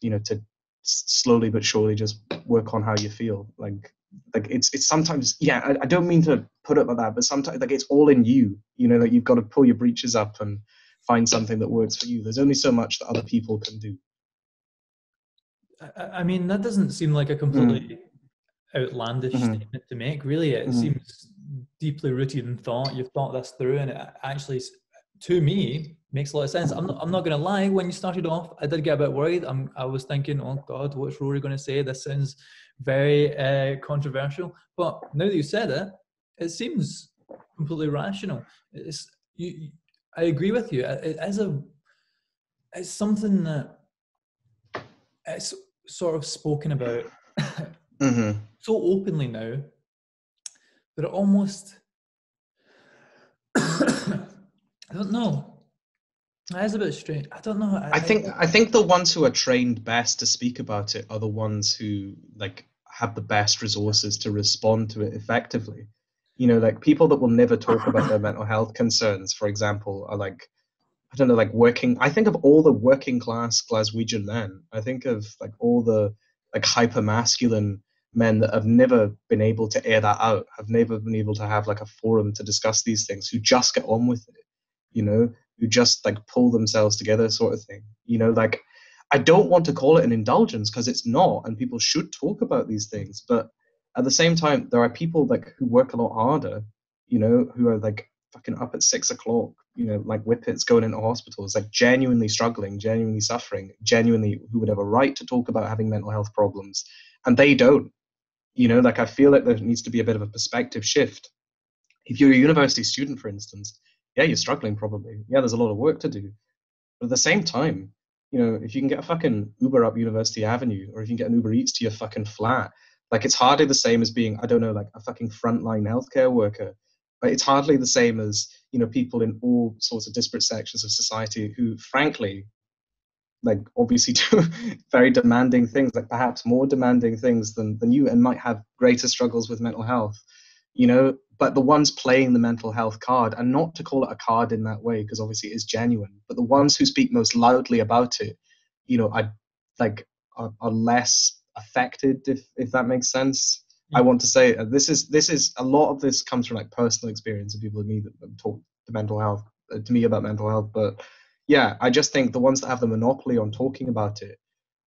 you know, to slowly but surely just work on how you feel. Like like it's it's sometimes yeah I, I, don't mean to put it like that but sometimes like it's all in you you know that like you've got to pull your breeches up and find something that works for you there's only so much that other people can do i, I mean that doesn't seem like a completely mm. outlandish mm-hmm. statement to make really it mm-hmm. seems deeply rooted in thought you've thought this through and it actually to me makes a lot of sense. I'm not, I'm not going to lie. When you started off, I did get a bit worried. I'm, I was thinking, oh God, what's Rory going to say? This sounds very uh, controversial. But now that you said it, it seems completely rational. It's, you, I agree with you. It is a, it's something that it's sort of spoken about mm-hmm. so openly now that it almost, I don't know. That is a bit strange. I don't know. I, I think I think the ones who are trained best to speak about it are the ones who like have the best resources to respond to it effectively. You know, like people that will never talk about their mental health concerns, for example, are like I don't know, like working. I think of all the working class Glaswegian men. I think of like all the like hyper masculine men that have never been able to air that out, have never been able to have like a forum to discuss these things, who just get on with it. You know, who just like pull themselves together sort of thing you know like I don't want to call it an indulgence because it's not, and people should talk about these things. But at the same time, there are people like who work a lot harder, you know, who are like fucking up at six o'clock, you know, like whippets going into hospitals, like genuinely struggling, genuinely suffering, genuinely who would have a right to talk about having mental health problems, and they don't. You know, like I feel like there needs to be a bit of a perspective shift. If you're a university student, for instance, yeah, you're struggling probably. Yeah, there's a lot of work to do. But at the same time, you know, if you can get a fucking Uber up University Avenue, or if you can get an Uber Eats to your fucking flat, like it's hardly the same as being, I don't know, like a fucking frontline healthcare worker. But it's hardly the same as, you know, people in all sorts of disparate sections of society who, frankly, like obviously do very demanding things, like perhaps more demanding things than, than you, and might have greater struggles with mental health. You know, but the ones playing the mental health card, and not to call it a card in that way, because obviously it is genuine, but the ones who speak most loudly about it, you know, I like are, are less affected, if if that makes sense. I want to say uh, this is this is a lot of this comes from like personal experience of people of me that talk to mental health uh, to me about mental health, but yeah, I just think the ones that have the monopoly on talking about it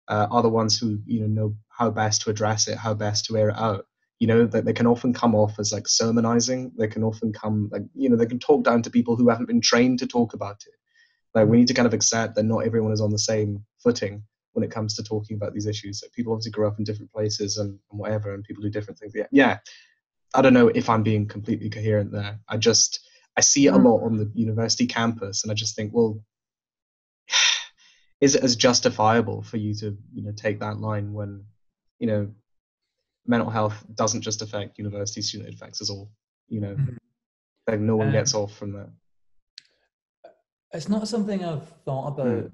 uh, are the ones who you know know how best to address it, how best to air it out. You know that they can often come off as like sermonizing. They can often come like you know they can talk down to people who haven't been trained to talk about it. Like we need to kind of accept that not everyone is on the same footing when it comes to talking about these issues. That people obviously grow up in different places and, and whatever, and people do different things. Yeah, yeah. I don't know if I'm being completely coherent there. I just I see it a hmm. lot on the university campus, and I just think, well, is it as justifiable for you to you know take that line when you know mental health doesn't just affect university student, it affects us all. You know, mm-hmm. like no one um, gets off from that. It's not something I've thought about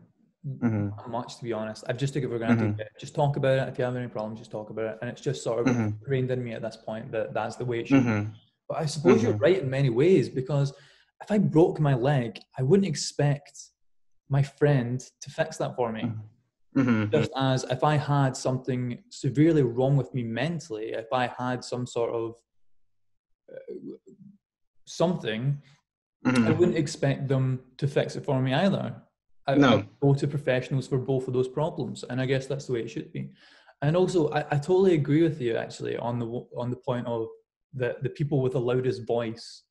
mm-hmm. much, to be honest. I've just took it for granted. Mm-hmm. Just talk about it. If you have any problems, just talk about it. And it's just sort of mm-hmm. in me at this point that that's the way it should be. Mm-hmm. But I suppose you're mm-hmm. right in many ways because if I broke my leg, I wouldn't expect my friend to fix that for me. Mm-hmm. Just as if I had something severely wrong with me mentally, if I had some sort of uh, something, mm-hmm. I wouldn't expect them to fix it for me either. I, no. I go to professionals for both of those problems, and I guess that's the way it should be. And also, I, I totally agree with you actually on the on the point of that the people with the loudest voice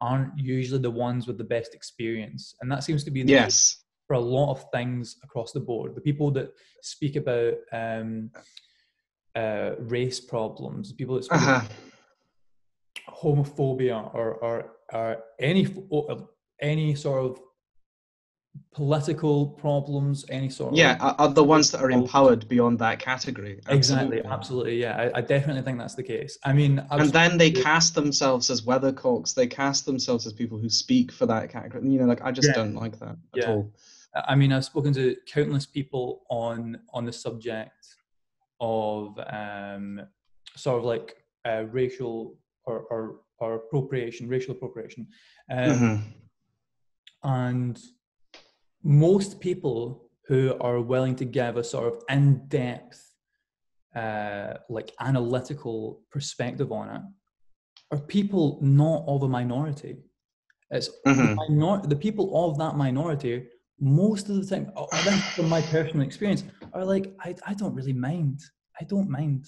aren't usually the ones with the best experience, and that seems to be the yes for a lot of things across the board. The people that speak about um, uh, race problems, people that speak uh-huh. homophobia or, or, or any any sort of political problems, any sort yeah, of are the ones that are empowered beyond that category. Absolutely. Exactly, absolutely. Yeah, I, I, definitely think that's the case. I mean, and then they cast themselves as weathercocks. They cast themselves as people who speak for that category. You know, like I just yeah. don't like that at yeah. all. I mean, I've spoken to countless people on on the subject of um, sort of like uh, racial or, or, or appropriation, racial appropriation, um, mm-hmm. and most people who are willing to give a sort of in-depth, uh, like analytical perspective on it, are people not of a minority. It's mm-hmm. the, minor- the people of that minority most of the time, oh, from my personal experience, are like, I, I don't really mind. I don't mind.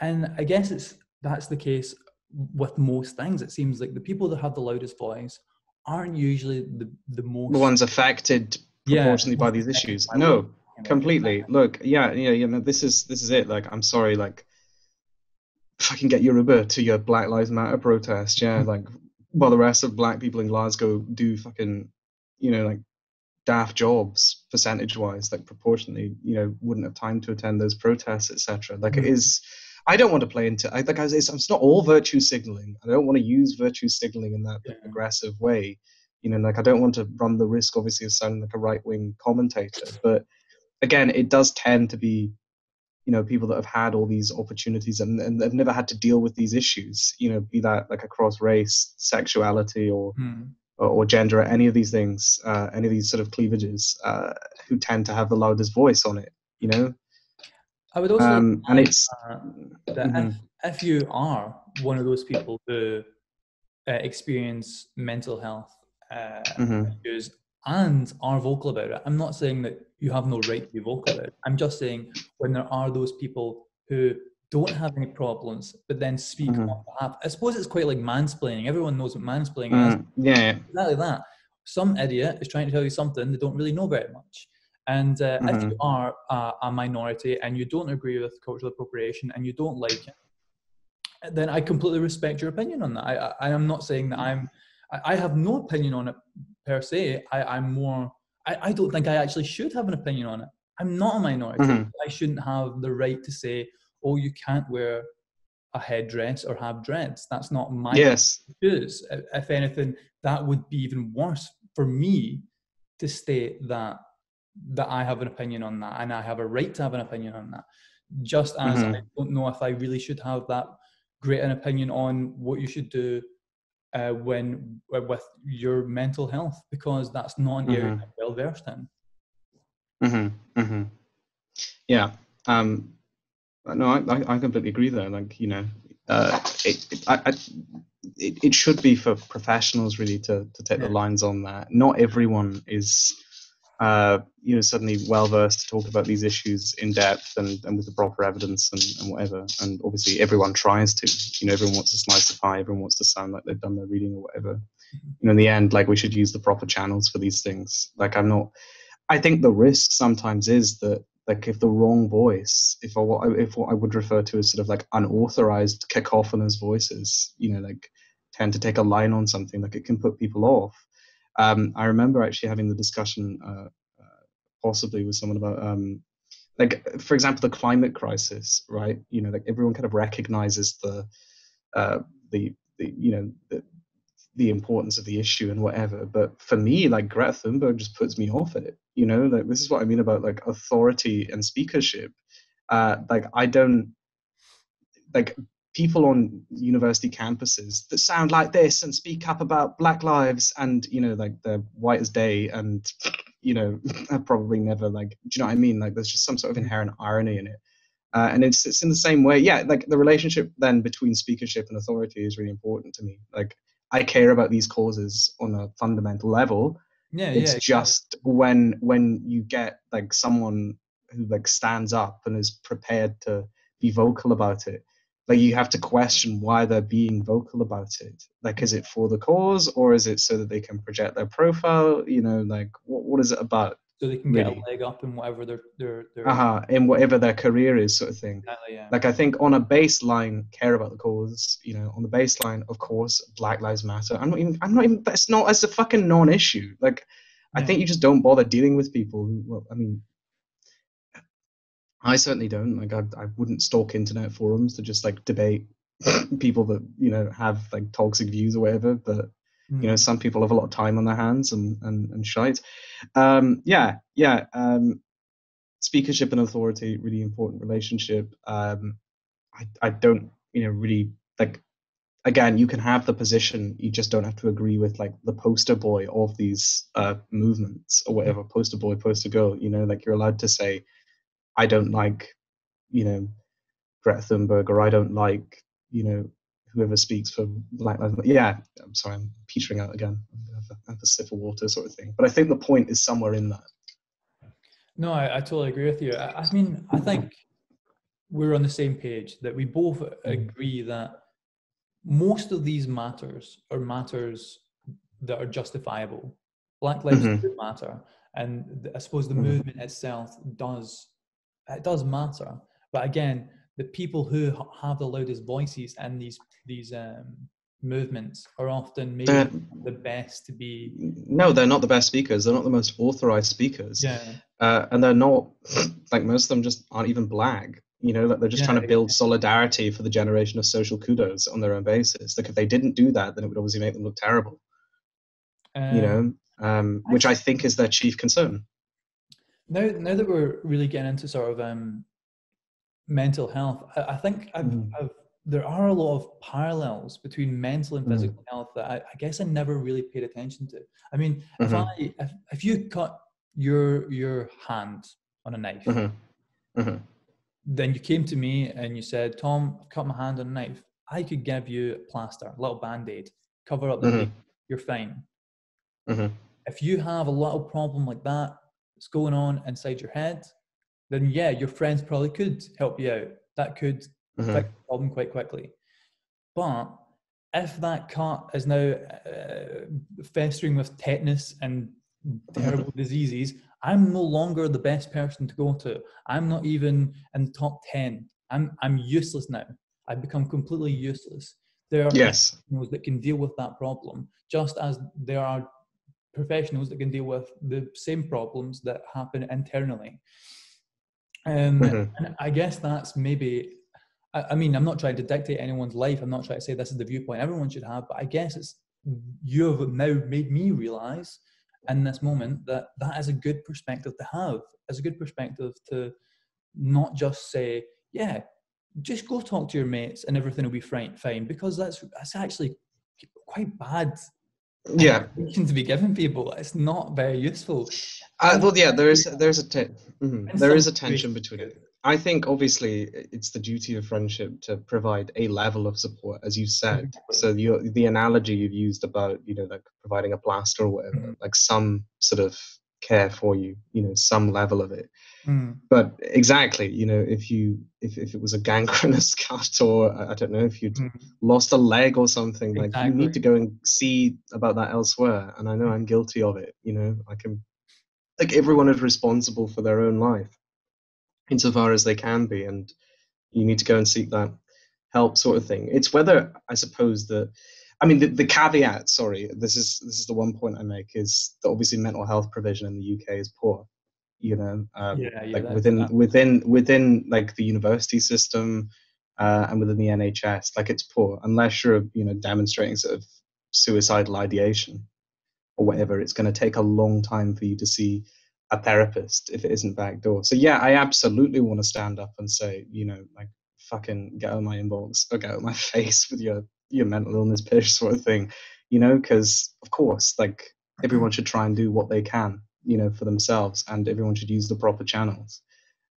And I guess it's that's the case with most things. It seems like the people that have the loudest voice aren't usually the, the most the ones affected proportionally yeah, by these issues. No, completely. Look, yeah, yeah, you know, this is this is it. Like, I'm sorry, like if I can get Yoruba to your Black Lives Matter protest, yeah, hmm. like while the rest of black people in Glasgow do fucking, you know, like daft jobs percentage wise like proportionally you know wouldn't have time to attend those protests etc like mm-hmm. it is i don't want to play into i think it's, it's not all virtue signaling. I don't want to use virtue signaling in that yeah. aggressive way. You know like i don't want to run the risk obviously of sounding like a right-wing commentator. But again it does tend to be you know people that have had all these opportunities and, and have never had to deal with these issues you know be that like across race sexuality or mm or, or gender, any of these things, uh, any of these sort of cleavages, uh, who tend to have the loudest voice on it. You know. I would also um, and it's uh, that mm-hmm. if, if you are one of those people who uh, experience mental health uh, mm-hmm. issues and are vocal about it. I'm not saying that you have no right to be vocal about it. I'm just saying when there are those people who don't have any problems, but then speak mm-hmm. on behalf. I suppose it's quite like mansplaining. Everyone knows what mansplaining mm, is. Yeah, exactly that. Some idiot is trying to tell you something they don't really know very much. And uh, mm-hmm. if you are a, a, minority and you don't agree with cultural appropriation and you don't like it, then I completely respect your opinion on that. I, I, I am not saying that I'm. I, I, have no opinion on it per se. I, I'm more. I, I don't think I actually should have an opinion on it. I'm not a minority. Mm-hmm. I shouldn't have the right to say, oh, you can't wear a headdress or have dreads. That's not my yes. If anything, that would be even worse for me to state that that I have an opinion on that and I have a right to have an opinion on that. Just as mm-hmm. I don't know if I really should have that great an opinion on what you should do uh, when with your mental health because that's not an area mm-hmm. I'm well versed in. Mm-hmm. Mm-hmm. Yeah. Um, no, I, I completely agree there. Like, you know, uh, it, it, I, I, it, it, should be for professionals really to, to take yeah. the lines on that. Not everyone is, uh, you know, suddenly well versed to talk about these issues in depth and, and with the proper evidence and, and whatever. And obviously, everyone tries to. You know, everyone wants to slice the pie. Everyone wants to sound like they've done their reading or whatever. Mm-hmm. You know, in the end, like we should use the proper channels for these things. Like I'm not. I think the risk sometimes is that like if the wrong voice, if I, if what I would refer to as sort of like unauthorized cacophonous voices, you know, like tend to take a line on something, like it can put people off. Um, I remember actually having the discussion, uh, uh, possibly with someone about, um, like for example, the climate crisis, right? You know, like everyone kind of recognizes the, uh, the, the you know, the, the importance of the issue and whatever. But for me, like Greta Thunberg just puts me off it. You know, like this is what I mean about like authority and speakership. Uh, like I don't like people on university campuses that sound like this and speak up about Black lives and you know like they're white as day and you know I probably never like do you know what I mean? Like there's just some sort of inherent irony in it. Uh, and it's it's in the same way, yeah. Like the relationship then between speakership and authority is really important to me. Like I care about these causes on a fundamental level. Yeah, it's yeah, just when when you get like someone who like stands up and is prepared to be vocal about it like you have to question why they're being vocal about it. Like is it for the cause or is it so that they can project their profile? You know like what, what is it about so they can really. get a leg up in whatever their their, their uh-huh, in whatever their career is sort of thing exactly, yeah. like i think on a baseline care about the cause you know on the baseline of course black lives matter i'm not even i'm not even that's not as a fucking non-issue like yeah. i think you just don't bother dealing with people who well i mean i certainly don't like i, I wouldn't stalk internet forums to just like debate people that you know have like toxic views or whatever but Mm. You know, some people have a lot of time on their hands and and, and shite. Um, yeah, yeah. Um, speakership and authority, really important relationship. Um, I I don't, you know, really like. Again, you can have the position, you just don't have to agree with like the poster boy of these uh, movements or whatever, poster boy, poster girl. You know, like you're allowed to say, I don't like, you know, Greta Thunberg, or I don't like, you know, whoever speaks for Black Lives Matter. Yeah, I'm sorry, I'm petering out again. A, have a sip of water, sort of thing. But I think the point is somewhere in that. No, I, I totally agree with you. I, I, mean, I think we're on the same page that we both mm. agree that most of these matters are matters that are justifiable. Black lives mm-hmm. do matter, and I suppose the mm-hmm. movement itself does it does matter. But again, the people who have the loudest voices in these these um, movements are often maybe they're, the best to be. No, they're not the best speakers. They're not the most authorized speakers. Yeah. Uh, and they're not like most of them just aren't even black. You know, like they're just yeah, trying to build yeah. solidarity for the generation of social kudos on their own basis. Like if they didn't do that, then it would obviously make them look terrible. Um, you know, um, which I think is their chief concern. Now, now that we're really getting into sort of um, mental health, I, I think I've, mm. I've, there are a lot of parallels between mental and mm. physical mm. health that I, I, guess I never really paid attention to. I mean, mm-hmm. if I if, if you cut your your hand on a knife, mm-hmm. Mm-hmm. then you came to me and you said, "Tom, I've cut my hand on a knife. I could give you a plaster, a little band aid, cover up the mm-hmm. You're fine." Mm-hmm. If you have a little problem like that, that's going on inside your head, then yeah, your friends probably could help you out. That could mm-hmm. fix the problem quite quickly. But if that cat is now uh, festering with tetanus and terrible diseases, I'm no longer the best person to go to. I'm not even in the top 10. I'm, I'm useless now. I've become completely useless. There are yes. professionals that can deal with that problem, just as there are professionals that can deal with the same problems that happen internally. Um, mm-hmm. And I guess that's maybe, I, I, mean, I'm not trying to dictate anyone's life. I'm not trying to say this is the viewpoint everyone should have, but I guess it's, you have now made me realize in this moment that that is a good perspective to have. It's a good perspective to not just say, yeah, just go talk to your mates and everything will be fine, fine because that's that's actually quite bad yeah. To be given people. It's not very useful. Uh, well yeah there is there's a te- mm-hmm. there is a tension between it. I think obviously it's the duty of friendship to provide a level of support as you said. So the the analogy you've used about you know like providing a plaster or whatever mm-hmm. like some sort of care for you you know some level of it mm. but exactly you know if you if, if it was a gangrenous cut or i don't know if you'd mm. lost a leg or something exactly. like you need to go and see about that elsewhere and i know i'm guilty of it you know i can like everyone is responsible for their own life insofar as they can be and you need to go and seek that help sort of thing it's whether i suppose that I mean, the, the caveat. Sorry, this is this is the one point I make is that obviously mental health provision in the UK is poor. You know, um, yeah, yeah, like within that. within within like the university system uh, and within the NHS, like it's poor unless you're you know demonstrating sort of suicidal ideation or whatever. It's going to take a long time for you to see a therapist if it isn't backdoor. So yeah, I absolutely want to stand up and say, you know, like fucking get out of my inbox or get out of my face with your your mental illness pitch sort of thing, you know, because of course, like everyone should try and do what they can, you know, for themselves, and everyone should use the proper channels.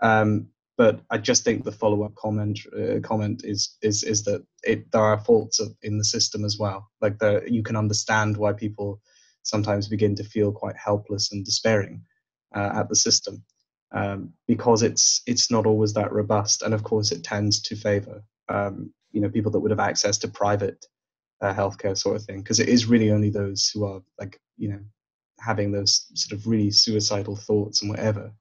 Um, but I just think the follow-up comment uh, comment is is is that it there are faults of, in the system as well. Like the you can understand why people sometimes begin to feel quite helpless and despairing uh, at the system um, because it's it's not always that robust, and of course it tends to favour um, you know people that would have access to private uh, healthcare sort of thing because it is really only those who are like you know having those sort of really suicidal thoughts and whatever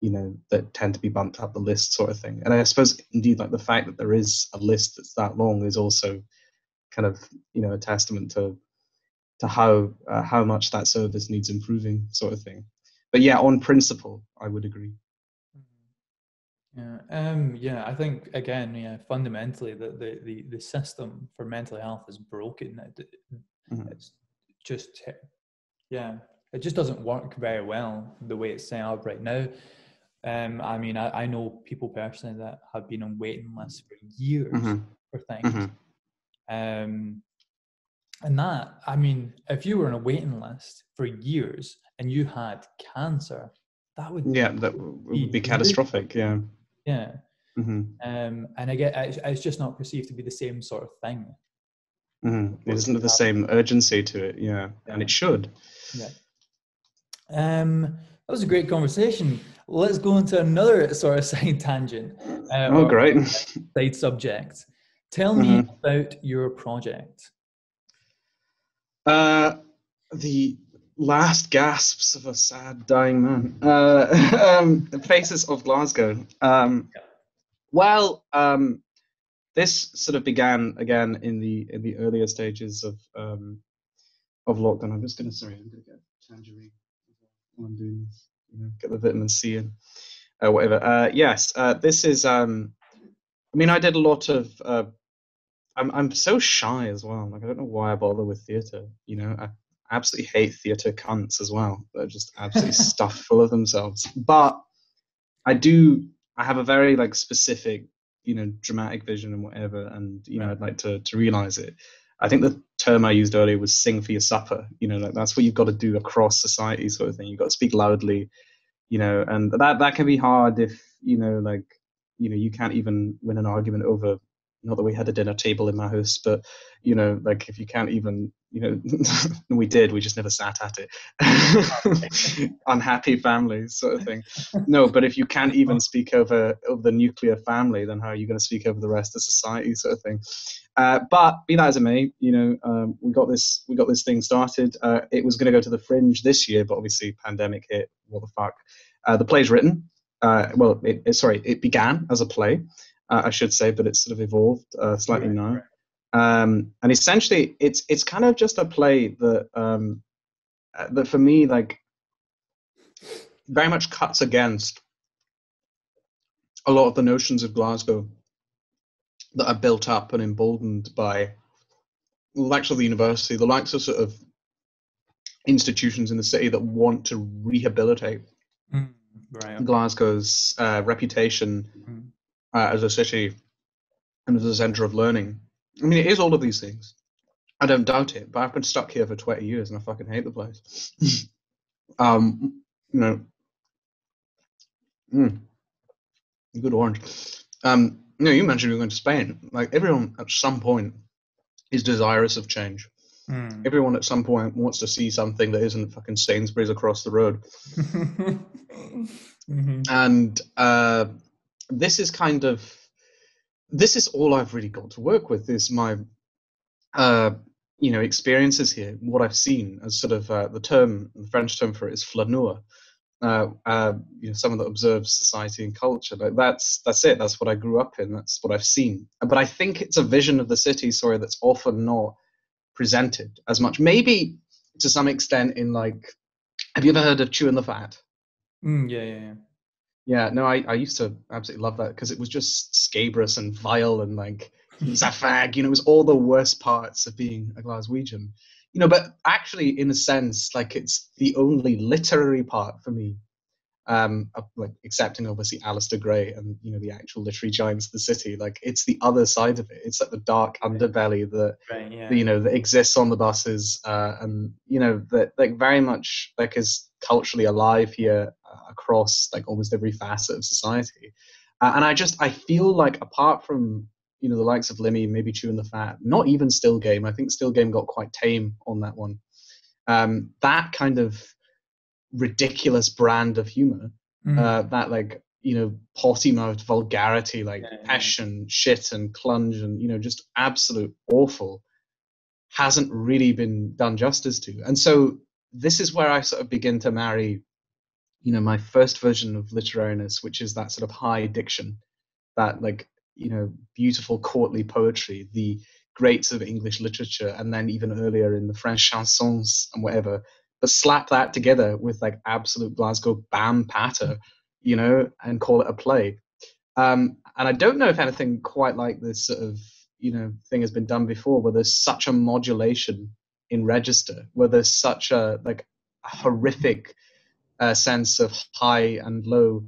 you know that tend to be bumped up the list sort of thing and i suppose indeed like the fact that there is a list that's that long is also kind of you know a testament to to how uh, how much that service needs improving sort of thing but yeah on principle i would agree yeah, um, yeah. I think again, yeah, fundamentally, the the the, the system for mental health is broken. It, mm-hmm. It's just, yeah, it just doesn't work very well the way it's set up right now. Um, I mean, I, I know people personally that have been on waiting lists for years mm-hmm. for things. Mm-hmm. Um, and that, I mean, if you were on a waiting list for years and you had cancer, that would yeah, that would be, catastrophic. Yeah, yeah. Mm-hmm. Um, and I get it's just not perceived to be the same sort of thing. Mm-hmm. It isn't the same urgency to it, yeah, yeah. and it should. Yeah. Um, that was a great conversation. Let's go into another sort of side tangent. Uh, oh, great! Side subject. Tell me mm-hmm. about your project. Uh, the last gasps of a sad dying man. Uh, um, Faces of Glasgow. Um, well, um, this sort of began again in the in the earlier stages of um, of lockdown. I'm just gonna sorry, I'm gonna get tangerine while I'm doing this. You know, get the vitamin C and uh, whatever. Uh, yes, uh, this is. Um, I mean, I did a lot of. Uh, I'm I'm so shy as well. Like I don't know why I bother with theatre. You know, I, absolutely hate theatre cunts as well. They're just absolutely stuffed full of themselves. But I do. I have a very like specific, you know, dramatic vision and whatever, and you know, I'd like to to realize it. I think the term I used earlier was "sing for your supper." You know, like that's what you've got to do across society, sort of thing. You've got to speak loudly, you know, and that that can be hard if you know, like, you know, you can't even win an argument over not that we had a dinner table in my house, but you know, like if you can't even, you know, we did, we just never sat at it. Unhappy families, sort of thing. No, but if you can't even speak over over the nuclear family, then how are you going to speak over the rest of society, sort of thing? Uh, but be that as it may, you know, um, we got this we got this thing started. Uh, it was going to go to the Fringe this year, but obviously pandemic hit. What the fuck? Uh, the play's written. Uh, well, it, it, sorry, it began as a play uh, I should say, but it's sort of evolved uh, slightly right, now. Right. Um, and essentially, it's it's kind of just a play that um, uh, that for me like very much cuts against a lot of the notions of Glasgow that are built up and emboldened by the likes of the university, the likes of sort of institutions in the city that want to rehabilitate mm, right. Glasgow's uh, reputation mm uh, as a city and as a centre of learning. I mean, it is all of these things. I don't doubt it, but I've been stuck here for 20 years and I fucking hate the place. um, you know, mm, good orange. Um, you know, you mentioned you're going to Spain. Like everyone at some point is desirous of change. Mm. Everyone at some point wants to see something that isn't fucking Sainsbury's across the road. mm-hmm. And uh, this is kind of this is all I've really got to work with is my uh, you know experiences here, what I've seen as sort of uh, the term, the French term for it is flaneur. Uh, uh, you know, someone that observes society and culture. Like that's that's it. That's what I grew up in. That's what I've seen. But I think it's a vision of the city, sorry, that's often not presented as much. Maybe to some extent in like, have you ever heard of chewing the fat? Mm, yeah, yeah, yeah. Yeah, no, I, I used to absolutely love that because it was just scabrous and vile and like he's a fag, you know, it was all the worst parts of being a Glaswegian. You know, but actually, in a sense, like it's the only literary part for me, um, like accepting obviously Alasdair Gray and you know the actual literary giants of the city. Like it's the other side of it. It's like the dark underbelly that right, yeah. you know that exists on the buses, uh, and you know that like very much like is culturally alive here across like almost every facet of society. Uh, and I just I feel like apart from you know the likes of Limmy, maybe chewing the fat, not even Still Game. I think Still Game got quite tame on that one. Um, that kind of ridiculous brand of humor, mm-hmm. uh, that like you know potty mouthed vulgarity, like yeah, passion, yeah. shit, and clunge, and you know just absolute awful, hasn't really been done justice to. And so this is where I sort of begin to marry you know my first version of literariness which is that sort of high diction that like you know beautiful courtly poetry the greats of english literature and then even earlier in the french chansons and whatever but slap that together with like absolute glasgow bam patter you know and call it a play. Um, and i don't know if anything quite like this sort of you know thing has been done before where there's such a modulation in register where there's such a like horrific uh, sense of high and low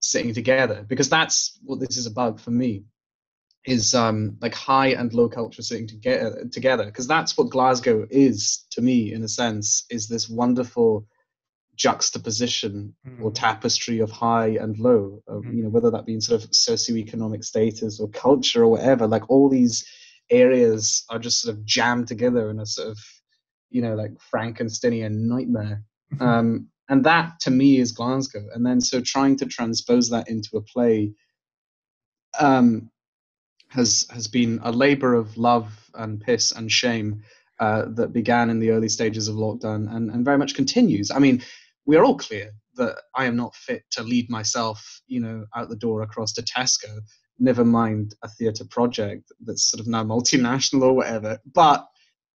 sitting together because that's what this is about for me is um, like high and low culture sitting together together because that's what Glasgow is to me in a sense is this wonderful juxtaposition mm. or tapestry of high and low of, mm. you know whether that be in sort of socioeconomic status or culture or whatever like all these areas are just sort of jammed together in a sort of you know like frankensteinian nightmare um, and that to me is Glasgow. And then so trying to transpose that into a play um, has has been a labor of love and piss and shame uh, that began in the early stages of lockdown and, and very much continues. I mean, we are all clear that I am not fit to lead myself, you know, out the door across to Tesco. Never mind a theatre project that's sort of now multinational or whatever. But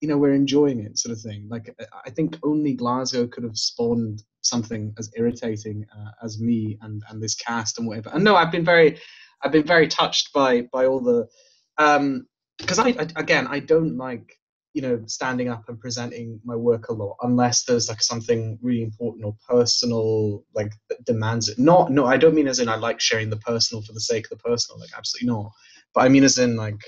you know we're enjoying it sort of thing like i think only glasgow could have spawned something as irritating uh, as me and and this cast and whatever. And no i've been very i've been very touched by by all the um because I, I again i don't like you know standing up and presenting my work a lot unless there's like something really important or personal like that demands it. Not no i don't mean as in i like sharing the personal for the sake of the personal like absolutely not. But i mean as in like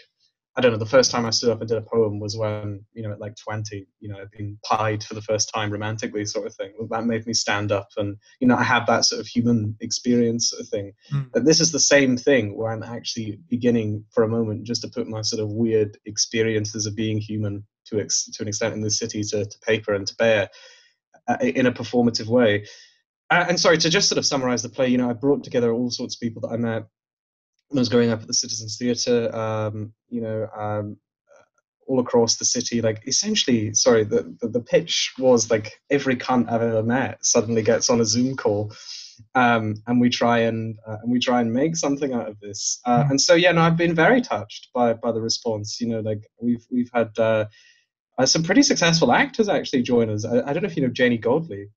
I don't know. The first time I stood up and did a poem was when, you know, at like 20, you know, I'd been pied for the first time romantically, sort of thing. That made me stand up, and you know, I had that sort of human experience, sort of thing. Mm. But this is the same thing where I'm actually beginning for a moment just to put my sort of weird experiences of being human to ex- to an extent in the city to, to paper and to bear uh, in a performative way. Uh, and sorry to just sort of summarize the play. You know, I brought together all sorts of people that I met I was growing up at the Citizens Theatre, um, you know, um, all across the city. Like essentially, sorry, the, the, the pitch was like every cunt I've ever met suddenly gets on a Zoom call, um, and we try and uh, and we try and make something out of this. Uh, hmm. and so yeah, no, I've been very touched by by the response. You know, like we've we've had. Uh, uh, some pretty successful actors actually join us. I, I, don't know if you know Janey Godley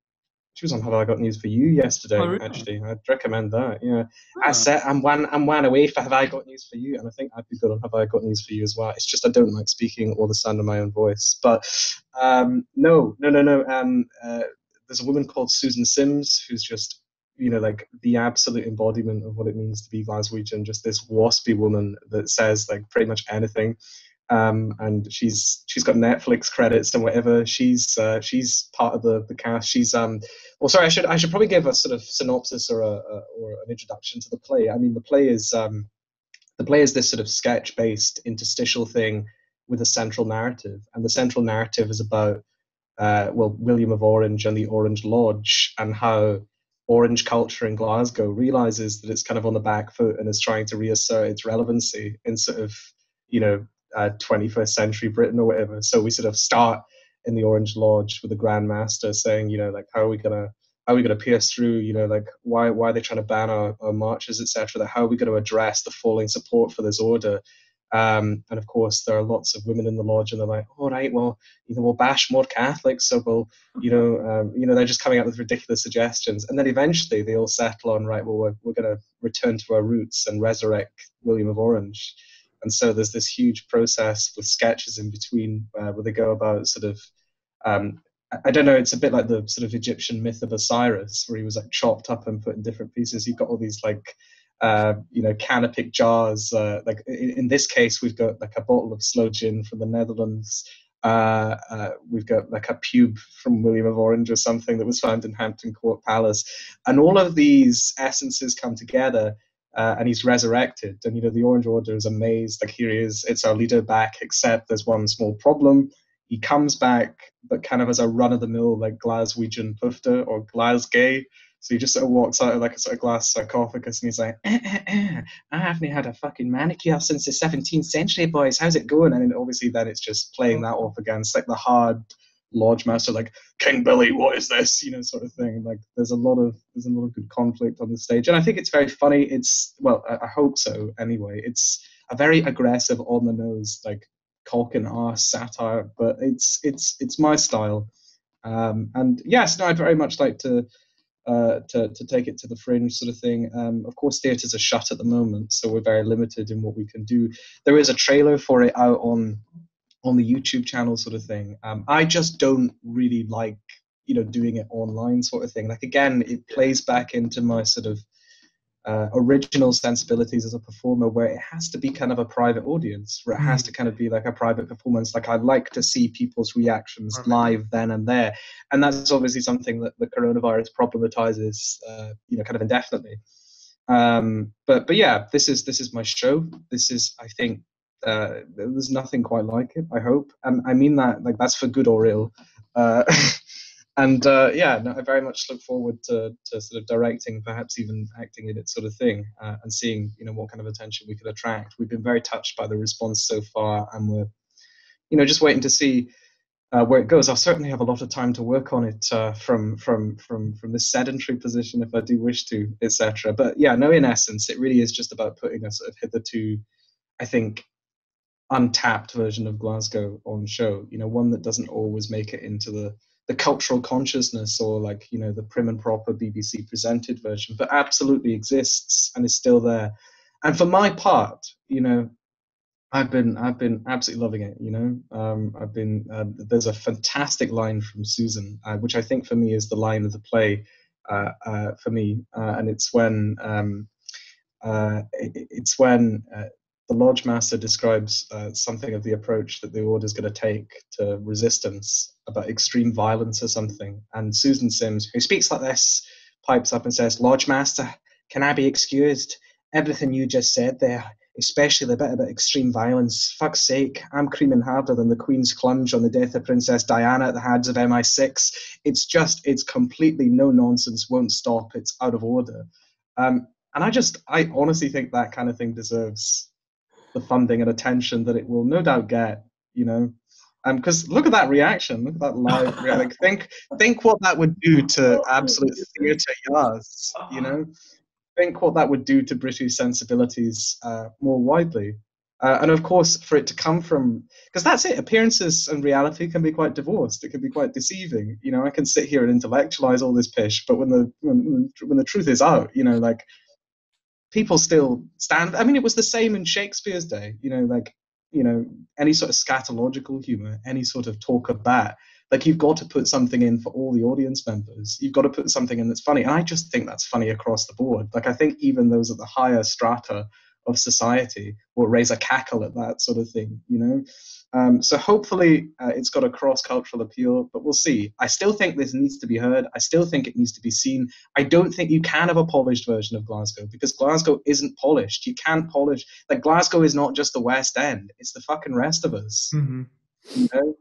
she was on Have I Got News for You yesterday. Oh, really? Actually, I'd recommend that. Yeah, oh. I said I'm one I'm one away for Have I Got News for You, and I think I'd be good on Have I Got News for You as well. It's just I don't like speaking or the sound of my own voice. But um, no, no, no, no. Um, uh, there's a woman called Susan Sims who's just you know like the absolute embodiment of what it means to be Glaswegian. Just this waspy woman that says like pretty much anything um, and she's she's got Netflix credits and whatever. She's uh, she's part of the, the cast. She's um, well, sorry, I should I should probably give a sort of synopsis or a, a or an introduction to the play. I mean, the play is um, the play is this sort of sketch based interstitial thing with a central narrative, and the central narrative is about uh, well William of Orange and the Orange Lodge and how orange culture in Glasgow realizes that it's kind of on the back foot and is trying to reassert its relevancy in sort of you know uh, 21st century Britain or whatever. So we sort of start in the Orange Lodge with the Grand Master saying, you know, like how are we gonna how are we gonna pierce through? You know, like why why are they trying to ban our, our marches, etc. How are we going to address the falling support for this order? Um, and of course, there are lots of women in the lodge, and they're like, "All right, well, you know, we'll bash more Catholics, so we'll, you know, um, you know, they're just coming up with ridiculous suggestions." And then eventually, they all settle on, "Right, well, we're, we're going to return to our roots and resurrect William of Orange." And so there's this huge process with sketches in between uh, where they go about sort of, um, I don't know, it's a bit like the sort of Egyptian myth of Osiris, where he was like chopped up and put in different pieces. You've got all these like, uh, you know, canopic jars. Uh, like in, in, this case, we've got like a bottle of sloe gin from the Netherlands. Uh, uh, we've got like a pube from William of Orange or something that was found in Hampton Court Palace. And all of these essences come together uh, and he's resurrected. And you know, the Orange Order is amazed, like here he is, it's our leader back, except there's one small problem. He comes back, but kind of as a run of the mill, like Glaswegian Pufter or Glasgay. So he just sort of walks out of like a sort of glass sarcophagus and he's like, eh, eh, eh, I haven't had a fucking manicure since the 17th century, boys. How's it going? And obviously then it's just playing that off against like the hard lodge master like king billy what is this? you know sort of thing. Like there's a lot of there's a lot of good conflict on the stage. And i think it's very funny. It's well i, I hope so anyway. It's a very aggressive on the nose like cock and ass satire but it's it's it's my style. Um, and yes no i'd very much like to uh, to, to take it to the fringe sort of thing. Um, of course, theatres are shut at the moment, so we're very limited in what we can do. There is a trailer for it out on on the YouTube channel sort of thing. Um, I just don't really like, you know, doing it online sort of thing. Like again, it plays back into my sort of uh, original sensibilities as a performer, where it has to be kind of a private audience, where it has to kind of be like a private performance. Like I like to see people's reactions live then and there, and that's obviously something that the coronavirus problematizes, uh, you know, kind of indefinitely. Um, but but yeah, this is this is my show. This is I think uh, there's nothing quite like it. I hope, and I mean that like that's for good or ill. Uh, and uh, yeah, no, I very much look forward to, to sort of directing, perhaps even acting in it, sort of thing, uh, and seeing you know what kind of attention we could attract. We've been very touched by the response so far, and we're you know just waiting to see. Uh, where it goes, I'll certainly have a lot of time to work on it uh, from from from from this sedentary position if I do wish to, etc. But yeah, no, in essence, it really is just about putting a sort of hitherto, I think, untapped version of Glasgow on show. You know, one that doesn't always make it into the the cultural consciousness or like you know the prim and proper BBC presented version, but absolutely exists and is still there. And for my part, you know, I've been I've been absolutely loving it. You know, um, I've been uh, there's a fantastic line from Susan, uh, which I think for me is the line of the play uh, uh for me, uh, and it's when um, uh, it, it's when the Lodge Master describes uh, something of the approach that the order is going to take to resistance about extreme violence or something. And Susan Sims, who speaks like this, pipes up and says, Lodge Master, can I be excused? Everything you just said there, especially the bit about extreme violence. Fuck's sake, I'm creaming harder than the Queen's clunge on the death of Princess Diana at the hands of MI6. It's just, it's completely no nonsense, won't stop, it's out of order. Um, and I just, I honestly think that kind of thing deserves the funding and attention that it will no doubt get, you know. Because um, look at that reaction, look at that live reaction. think, think what that would do to absolute theatre yards, you know think what that would do to British sensibilities uh, more widely. Uh, and of course, for it to come from, because that's it, appearances and reality can be quite divorced. It can be quite deceiving. You know, I can sit here and intellectualize all this pish, but when the when, when the truth is out, you know, like people still stand. I mean, it was the same in Shakespeare's day. You know, like you know, any sort of scatological humor, any sort of talk of that like you've got to put something in for all the audience members you've got to put something in that's funny and i just think that's funny across the board like i think even those at the higher strata of society will raise a cackle at that sort of thing you know um, so hopefully uh, it's got a cross-cultural appeal but we'll see i still think this needs to be heard i still think it needs to be seen i don't think you can have a polished version of glasgow because glasgow isn't polished you can't polish like glasgow is not just the west end it's the fucking rest of us mm-hmm. you know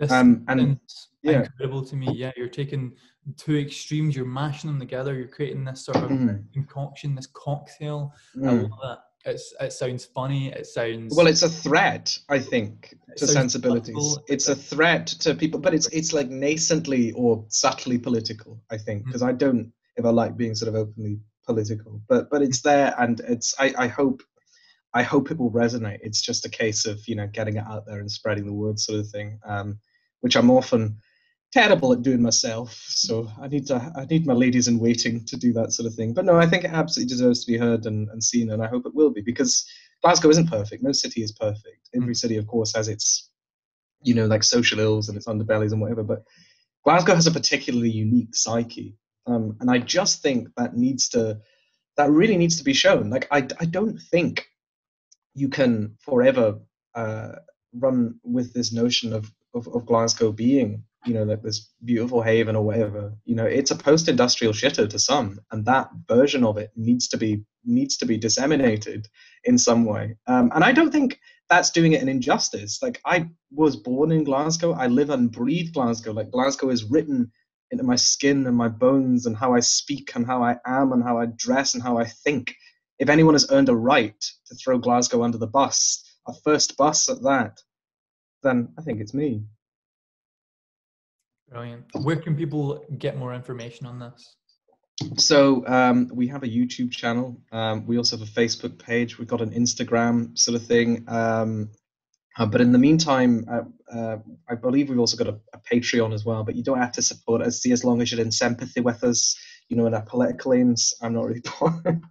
this um, and yeah. incredible to me. Yeah, you're taking two extremes, you're mashing them together, you're creating this sort of mm. concoction, this cocktail. Mm. I love that. It's, it sounds funny. It sounds well. It's a threat, I think, to sensibilities. Political. It's a threat to people, but it's it's like nascently or subtly political. I think because mm. I don't ever like being sort of openly political, but but it's there, and it's. I, I hope I hope it will resonate. It's just a case of you know getting it out there and spreading the word, sort of thing. Um, which I'm often terrible at doing myself. So I need to I need my ladies in waiting to do that sort of thing. But no, I think it absolutely deserves to be heard and, and seen, and I hope it will be because Glasgow isn't perfect. No city is perfect. Every city, of course, has its you know like social ills and its underbellies and whatever. But Glasgow has a particularly unique psyche, um, and I just think that needs to that really needs to be shown. Like I I don't think you can forever uh, run with this notion of of, of Glasgow being, you know, like this beautiful haven or whatever. You know, it's a post-industrial shitter to some, and that version of it needs to be needs to be disseminated in some way. Um, and I don't think that's doing it an injustice. Like I was born in Glasgow, I live and breathe Glasgow. Like Glasgow is written into my skin and my bones and how I speak and how I am and how I dress and how I think. If anyone has earned a right to throw Glasgow under the bus, a first bus at that, then I think it's me. Brilliant. Where can people get more information on this? So um, we have a YouTube channel. Um, we also have a Facebook page. We've got an Instagram sort of thing. Um, uh, but in the meantime, uh, uh, I believe we've also got a, a, Patreon as well. But you don't have to support us. See, as long as you're in sympathy with us, you know, in our political aims, I'm not really bothered,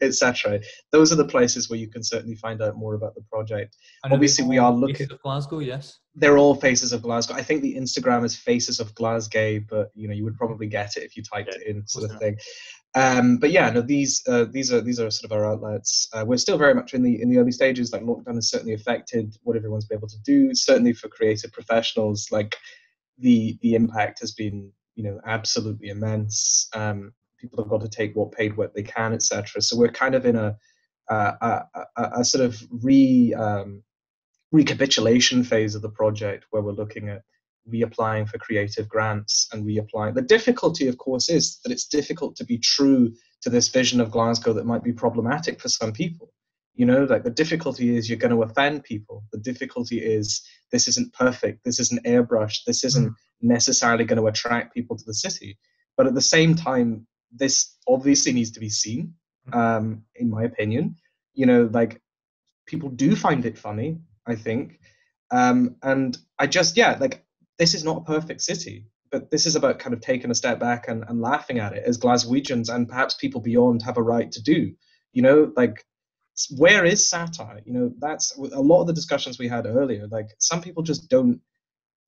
etc. Those are the places where you can certainly find out more about the project. And Obviously, we are looking at Glasgow. Yes, they're all faces of Glasgow. I think the Instagram is faces of Glasgow, but you know, you would probably get it if you typed yeah, it in, sort of thing. Um, but yeah, no, these uh, these are these are sort of our outlets. Uh, we're still very much in the in the early stages. Like lockdown has certainly affected what everyone's been able to do. Certainly for creative professionals, like the the impact has been you know absolutely immense. Um, people have got to take what paid what they can, etc. So we're kind of in a a, a, a sort of re um, recapitulation phase of the project where we're looking at reapplying for creative grants and reapplying. The difficulty, of course, is that it's difficult to be true to this vision of Glasgow that might be problematic for some people. You know, like the difficulty is you're going to offend people. The difficulty is this isn't perfect. This isn't airbrushed. This isn't mm necessarily going to attract people to the city. But at the same time, this obviously needs to be seen, mm. um, in my opinion. You know, like people do find it funny, I think. Um, and I just, yeah, like this is not a perfect city, but this is about kind of taking a step back and, and laughing at it as Glaswegians and perhaps people beyond have a right to do. You know, like where is satire? You know, that's a lot of the discussions we had earlier. Like some people just don't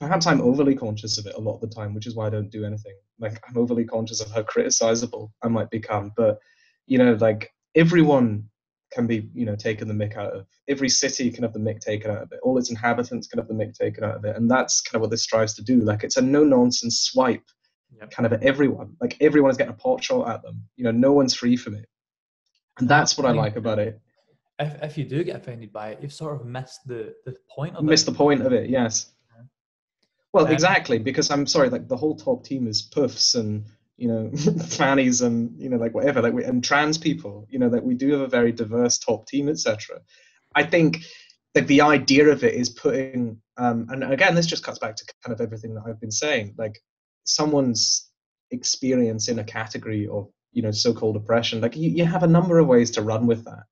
perhaps I'm overly conscious of it a lot of the time, which is why I don't do anything. Like I'm overly conscious of how criticizable I might become. But you know, like everyone can be, you know, taken the mick out of. Every city can have the mick taken out of it. All its inhabitants can have the mick taken out of it. And that's kind of what this strives to do. Like it's a no nonsense swipe yep. kind of at everyone. Like everyone is getting a pot shot at them. You know, no one's free from it. And that's what I like about it. If, if you do get offended by it, you've sort of missed the, the point of missed it. Missed the point of it, yes. Well, um, exactly, because I'm sorry, like the whole top team is puffs and you know fannies and you know like whatever, like we, and trans people. You know that we do have a very diverse top team, etc. I think like the idea of it is putting, um, and again, this just cuts back to kind of everything that I've been saying. Like someone's experience in a category of you know so-called oppression, like you, you have a number of ways to run with that.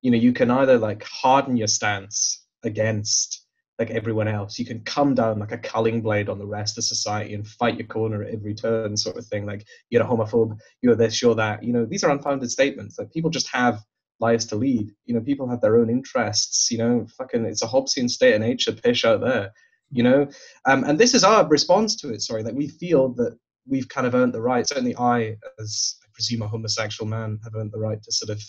You know, you can either like harden your stance against like everyone else. You can come down like a culling blade on the rest of society and fight your corner at every turn, sort of thing. Like you're a homophobe, you're this, you're that. You know, these are unfounded statements. Like people just have lives to lead. You know, people have their own interests. You know, fucking, it's a Hobbesian state of nature pish out there. You know, um, and this is our response to it. Sorry, that we feel that we've kind of earned the right. Certainly, I, as I presume a homosexual man, have earned the right to sort of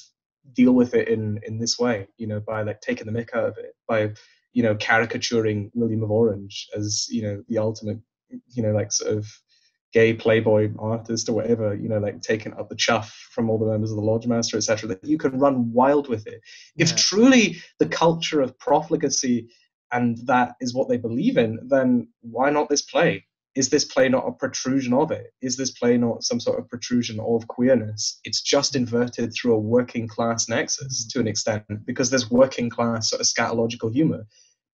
deal with it in in this way. You know, by like taking the mick out of it, by you know, caricaturing William of Orange as, you know, the ultimate, you know, like sort of gay playboy artist or whatever, you know, like taking up the chuff from all the members of the Lodge Master, etc., that you can run wild with it. Yeah. If truly the culture of profligacy and that is what they believe in, then why not this play? Is this play not a protrusion of it? Is this play not some sort of protrusion of queerness? It's just inverted through a working class nexus to an extent because there's working class sort of scatological humor.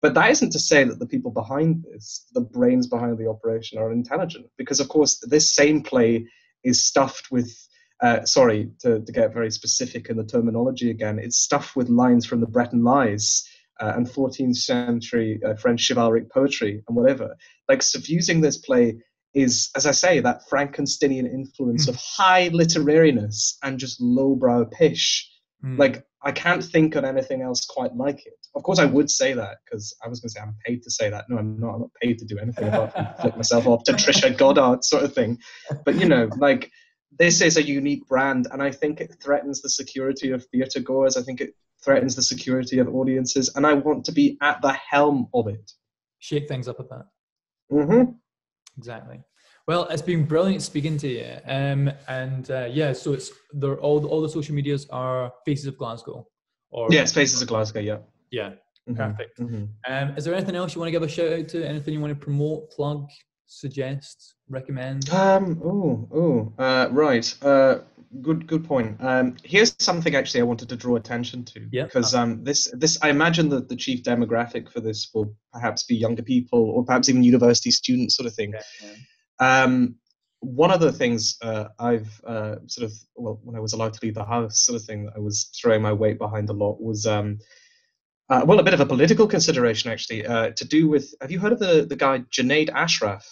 But that isn't to say that the people behind this, the brains behind the operation, are intelligent because, of course, this same play is stuffed with. Uh, sorry to, to get very specific in the terminology again. It's stuffed with lines from the Breton lais uh, and 14th century uh, French chivalric poetry and whatever. Like suffusing this play is, as I say, that Frankensteinian influence mm. of high literariness and just lowbrow pish. Mm. Like I can't think of anything else quite like it. Of course, I would say that because I was going to say I'm paid to say that. No, I'm not. I'm not paid to do anything apart from flip myself off to Trisha Goddard sort of thing. But you know, like this is a unique brand, and I think it threatens the security of theatre goers. I think it threatens the security of audiences, and I want to be at the helm of it. Shake things up a bit. Mm-hmm. Exactly. Well, it's been brilliant speaking to you. Um, and uh, yeah, so it's all all the social medias are Faces of Glasgow. Or yes, Faces of Glasgow. Yeah. Yeah. Mm-hmm. Perfect. Mm-hmm. Um, is there anything else you want to give a shout out to? Anything you want to promote, plug, suggest, recommend? Um. Oh. Oh. Uh, right. Uh, good good point. Um, here's something actually I wanted to draw attention to yeah. because um, this this I imagine that the chief demographic for this will perhaps be younger people or perhaps even university students sort of thing. Yeah, yeah. Um, one of the things uh, I've uh, sort of well when I was allowed to leave the house sort of thing that I was throwing my weight behind a lot was um, uh, well a bit of a political consideration actually uh, to do with have you heard of the the guy Junaid Ashraf?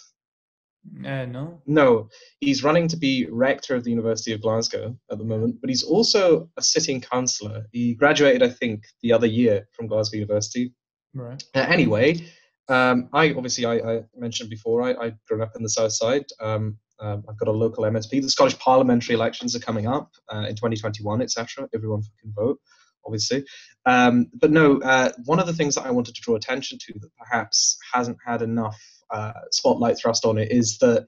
Uh, no. No, he's running to be rector of the University of Glasgow at the moment, but he's also a sitting councillor. He graduated, I think, the other year from Glasgow University. Right. Uh, anyway, um, I obviously I, I, mentioned before I, I grew up in the south side. Um, uh, I've got a local MSP. The Scottish parliamentary elections are coming up uh, in 2021, etc. Everyone can vote, obviously. Um, but no, uh, one of the things that I wanted to draw attention to that perhaps hasn't had enough uh, spotlight thrust on it is that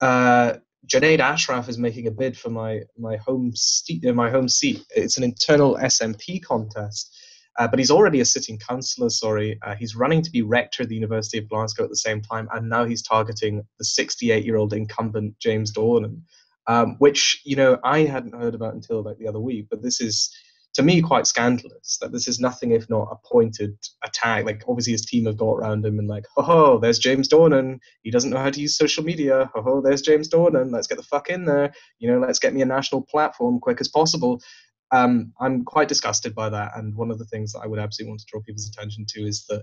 uh, Ashraf is making a bid for my my home seat. Uh, my home seat. It's an internal SNP contest, uh, but he's already a sitting councillor. Sorry, uh, he's running to be rector of the University of Glasgow at the same time, and now he's targeting the 68-year-old incumbent James Dornan, um, which you know I hadn't heard about until like the other week. But this is to me quite scandalous that this is nothing if not a pointed attack. Like obviously his team have got around him and like, oh, ho, there's James Dornan. He doesn't know how to use social media. Oh, ho, there's James Dornan. Let's get the fuck in there. You know, let's get me a national platform quick as possible. Um, I'm quite disgusted by that. And one of the things that I would absolutely want to draw people's attention to is that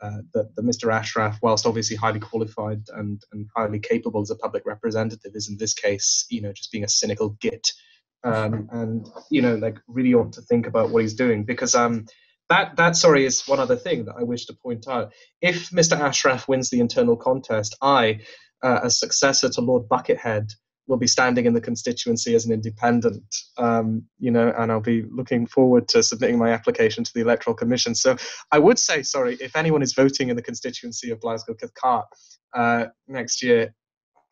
uh, that, that Mr. Ashraf, whilst obviously highly qualified and, and highly capable as a public representative, is in this case, you know, just being a cynical git um, and you know like really ought to think about what he's doing because um, that that sorry is one other thing that I wish to point out. If Mr. Ashraf wins the internal contest, I, uh, as successor to Lord Buckethead, will be standing in the constituency as an independent, um, you know, and I'll be looking forward to submitting my application to the Electoral Commission. So I would say, sorry, if anyone is voting in the constituency of Glasgow Cathcart uh, next year,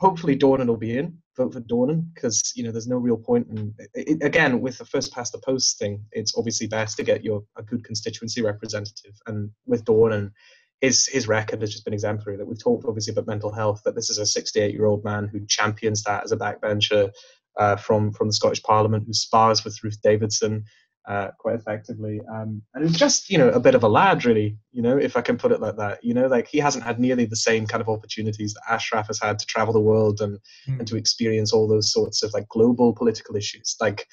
hopefully Dornan will be in. Vote for Dornan because you know there's no real point. And again, with the first past the post thing, it's obviously best to get your a good constituency representative. And with Dornan, his his record has just been exemplary. That we've talked obviously about mental health, but this is a 68 year old man who champions that as a backbencher uh, from from the Scottish Parliament, who spars with Ruth Davidson uh, quite effectively, um, and who's just you know a bit of a lad, really. You know, if I can put it like that. You know, like he hasn't had nearly the same kind of opportunities that Ashraf has had to travel the world and mm. and to experience all those sorts of like global political issues. Like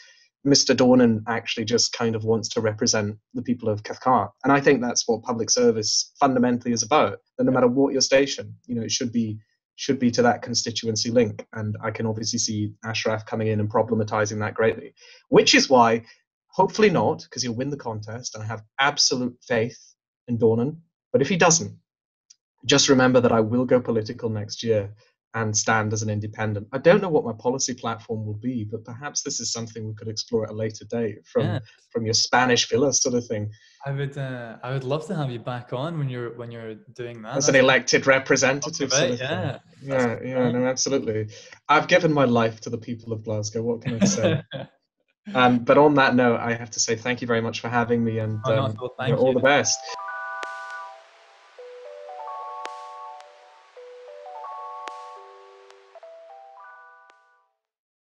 Mr. Dornan actually just kind of wants to represent the people of Cathcart. And I think that's what public service fundamentally is about. That no matter what your station, you know, it should be should be to that constituency link. And I can obviously see Ashraf coming in and problematizing that greatly. Which is why, hopefully not, because he'll win the contest, and I have absolute faith in Dornan. But if he doesn't, just remember that I will go political next year and stand as an independent. I don't know what my policy platform will be, but perhaps this is something we could explore at a later date from yeah. from your Spanish villa sort of thing. I would uh, I would love to have you back on when you're when you're doing that. As an elected representative, sort of yeah, yeah, yeah, no, absolutely. I've given my life to the people of Glasgow. What can I say? um, but on that note, I have to say thank you very much for having me, and oh, um, no, all the best.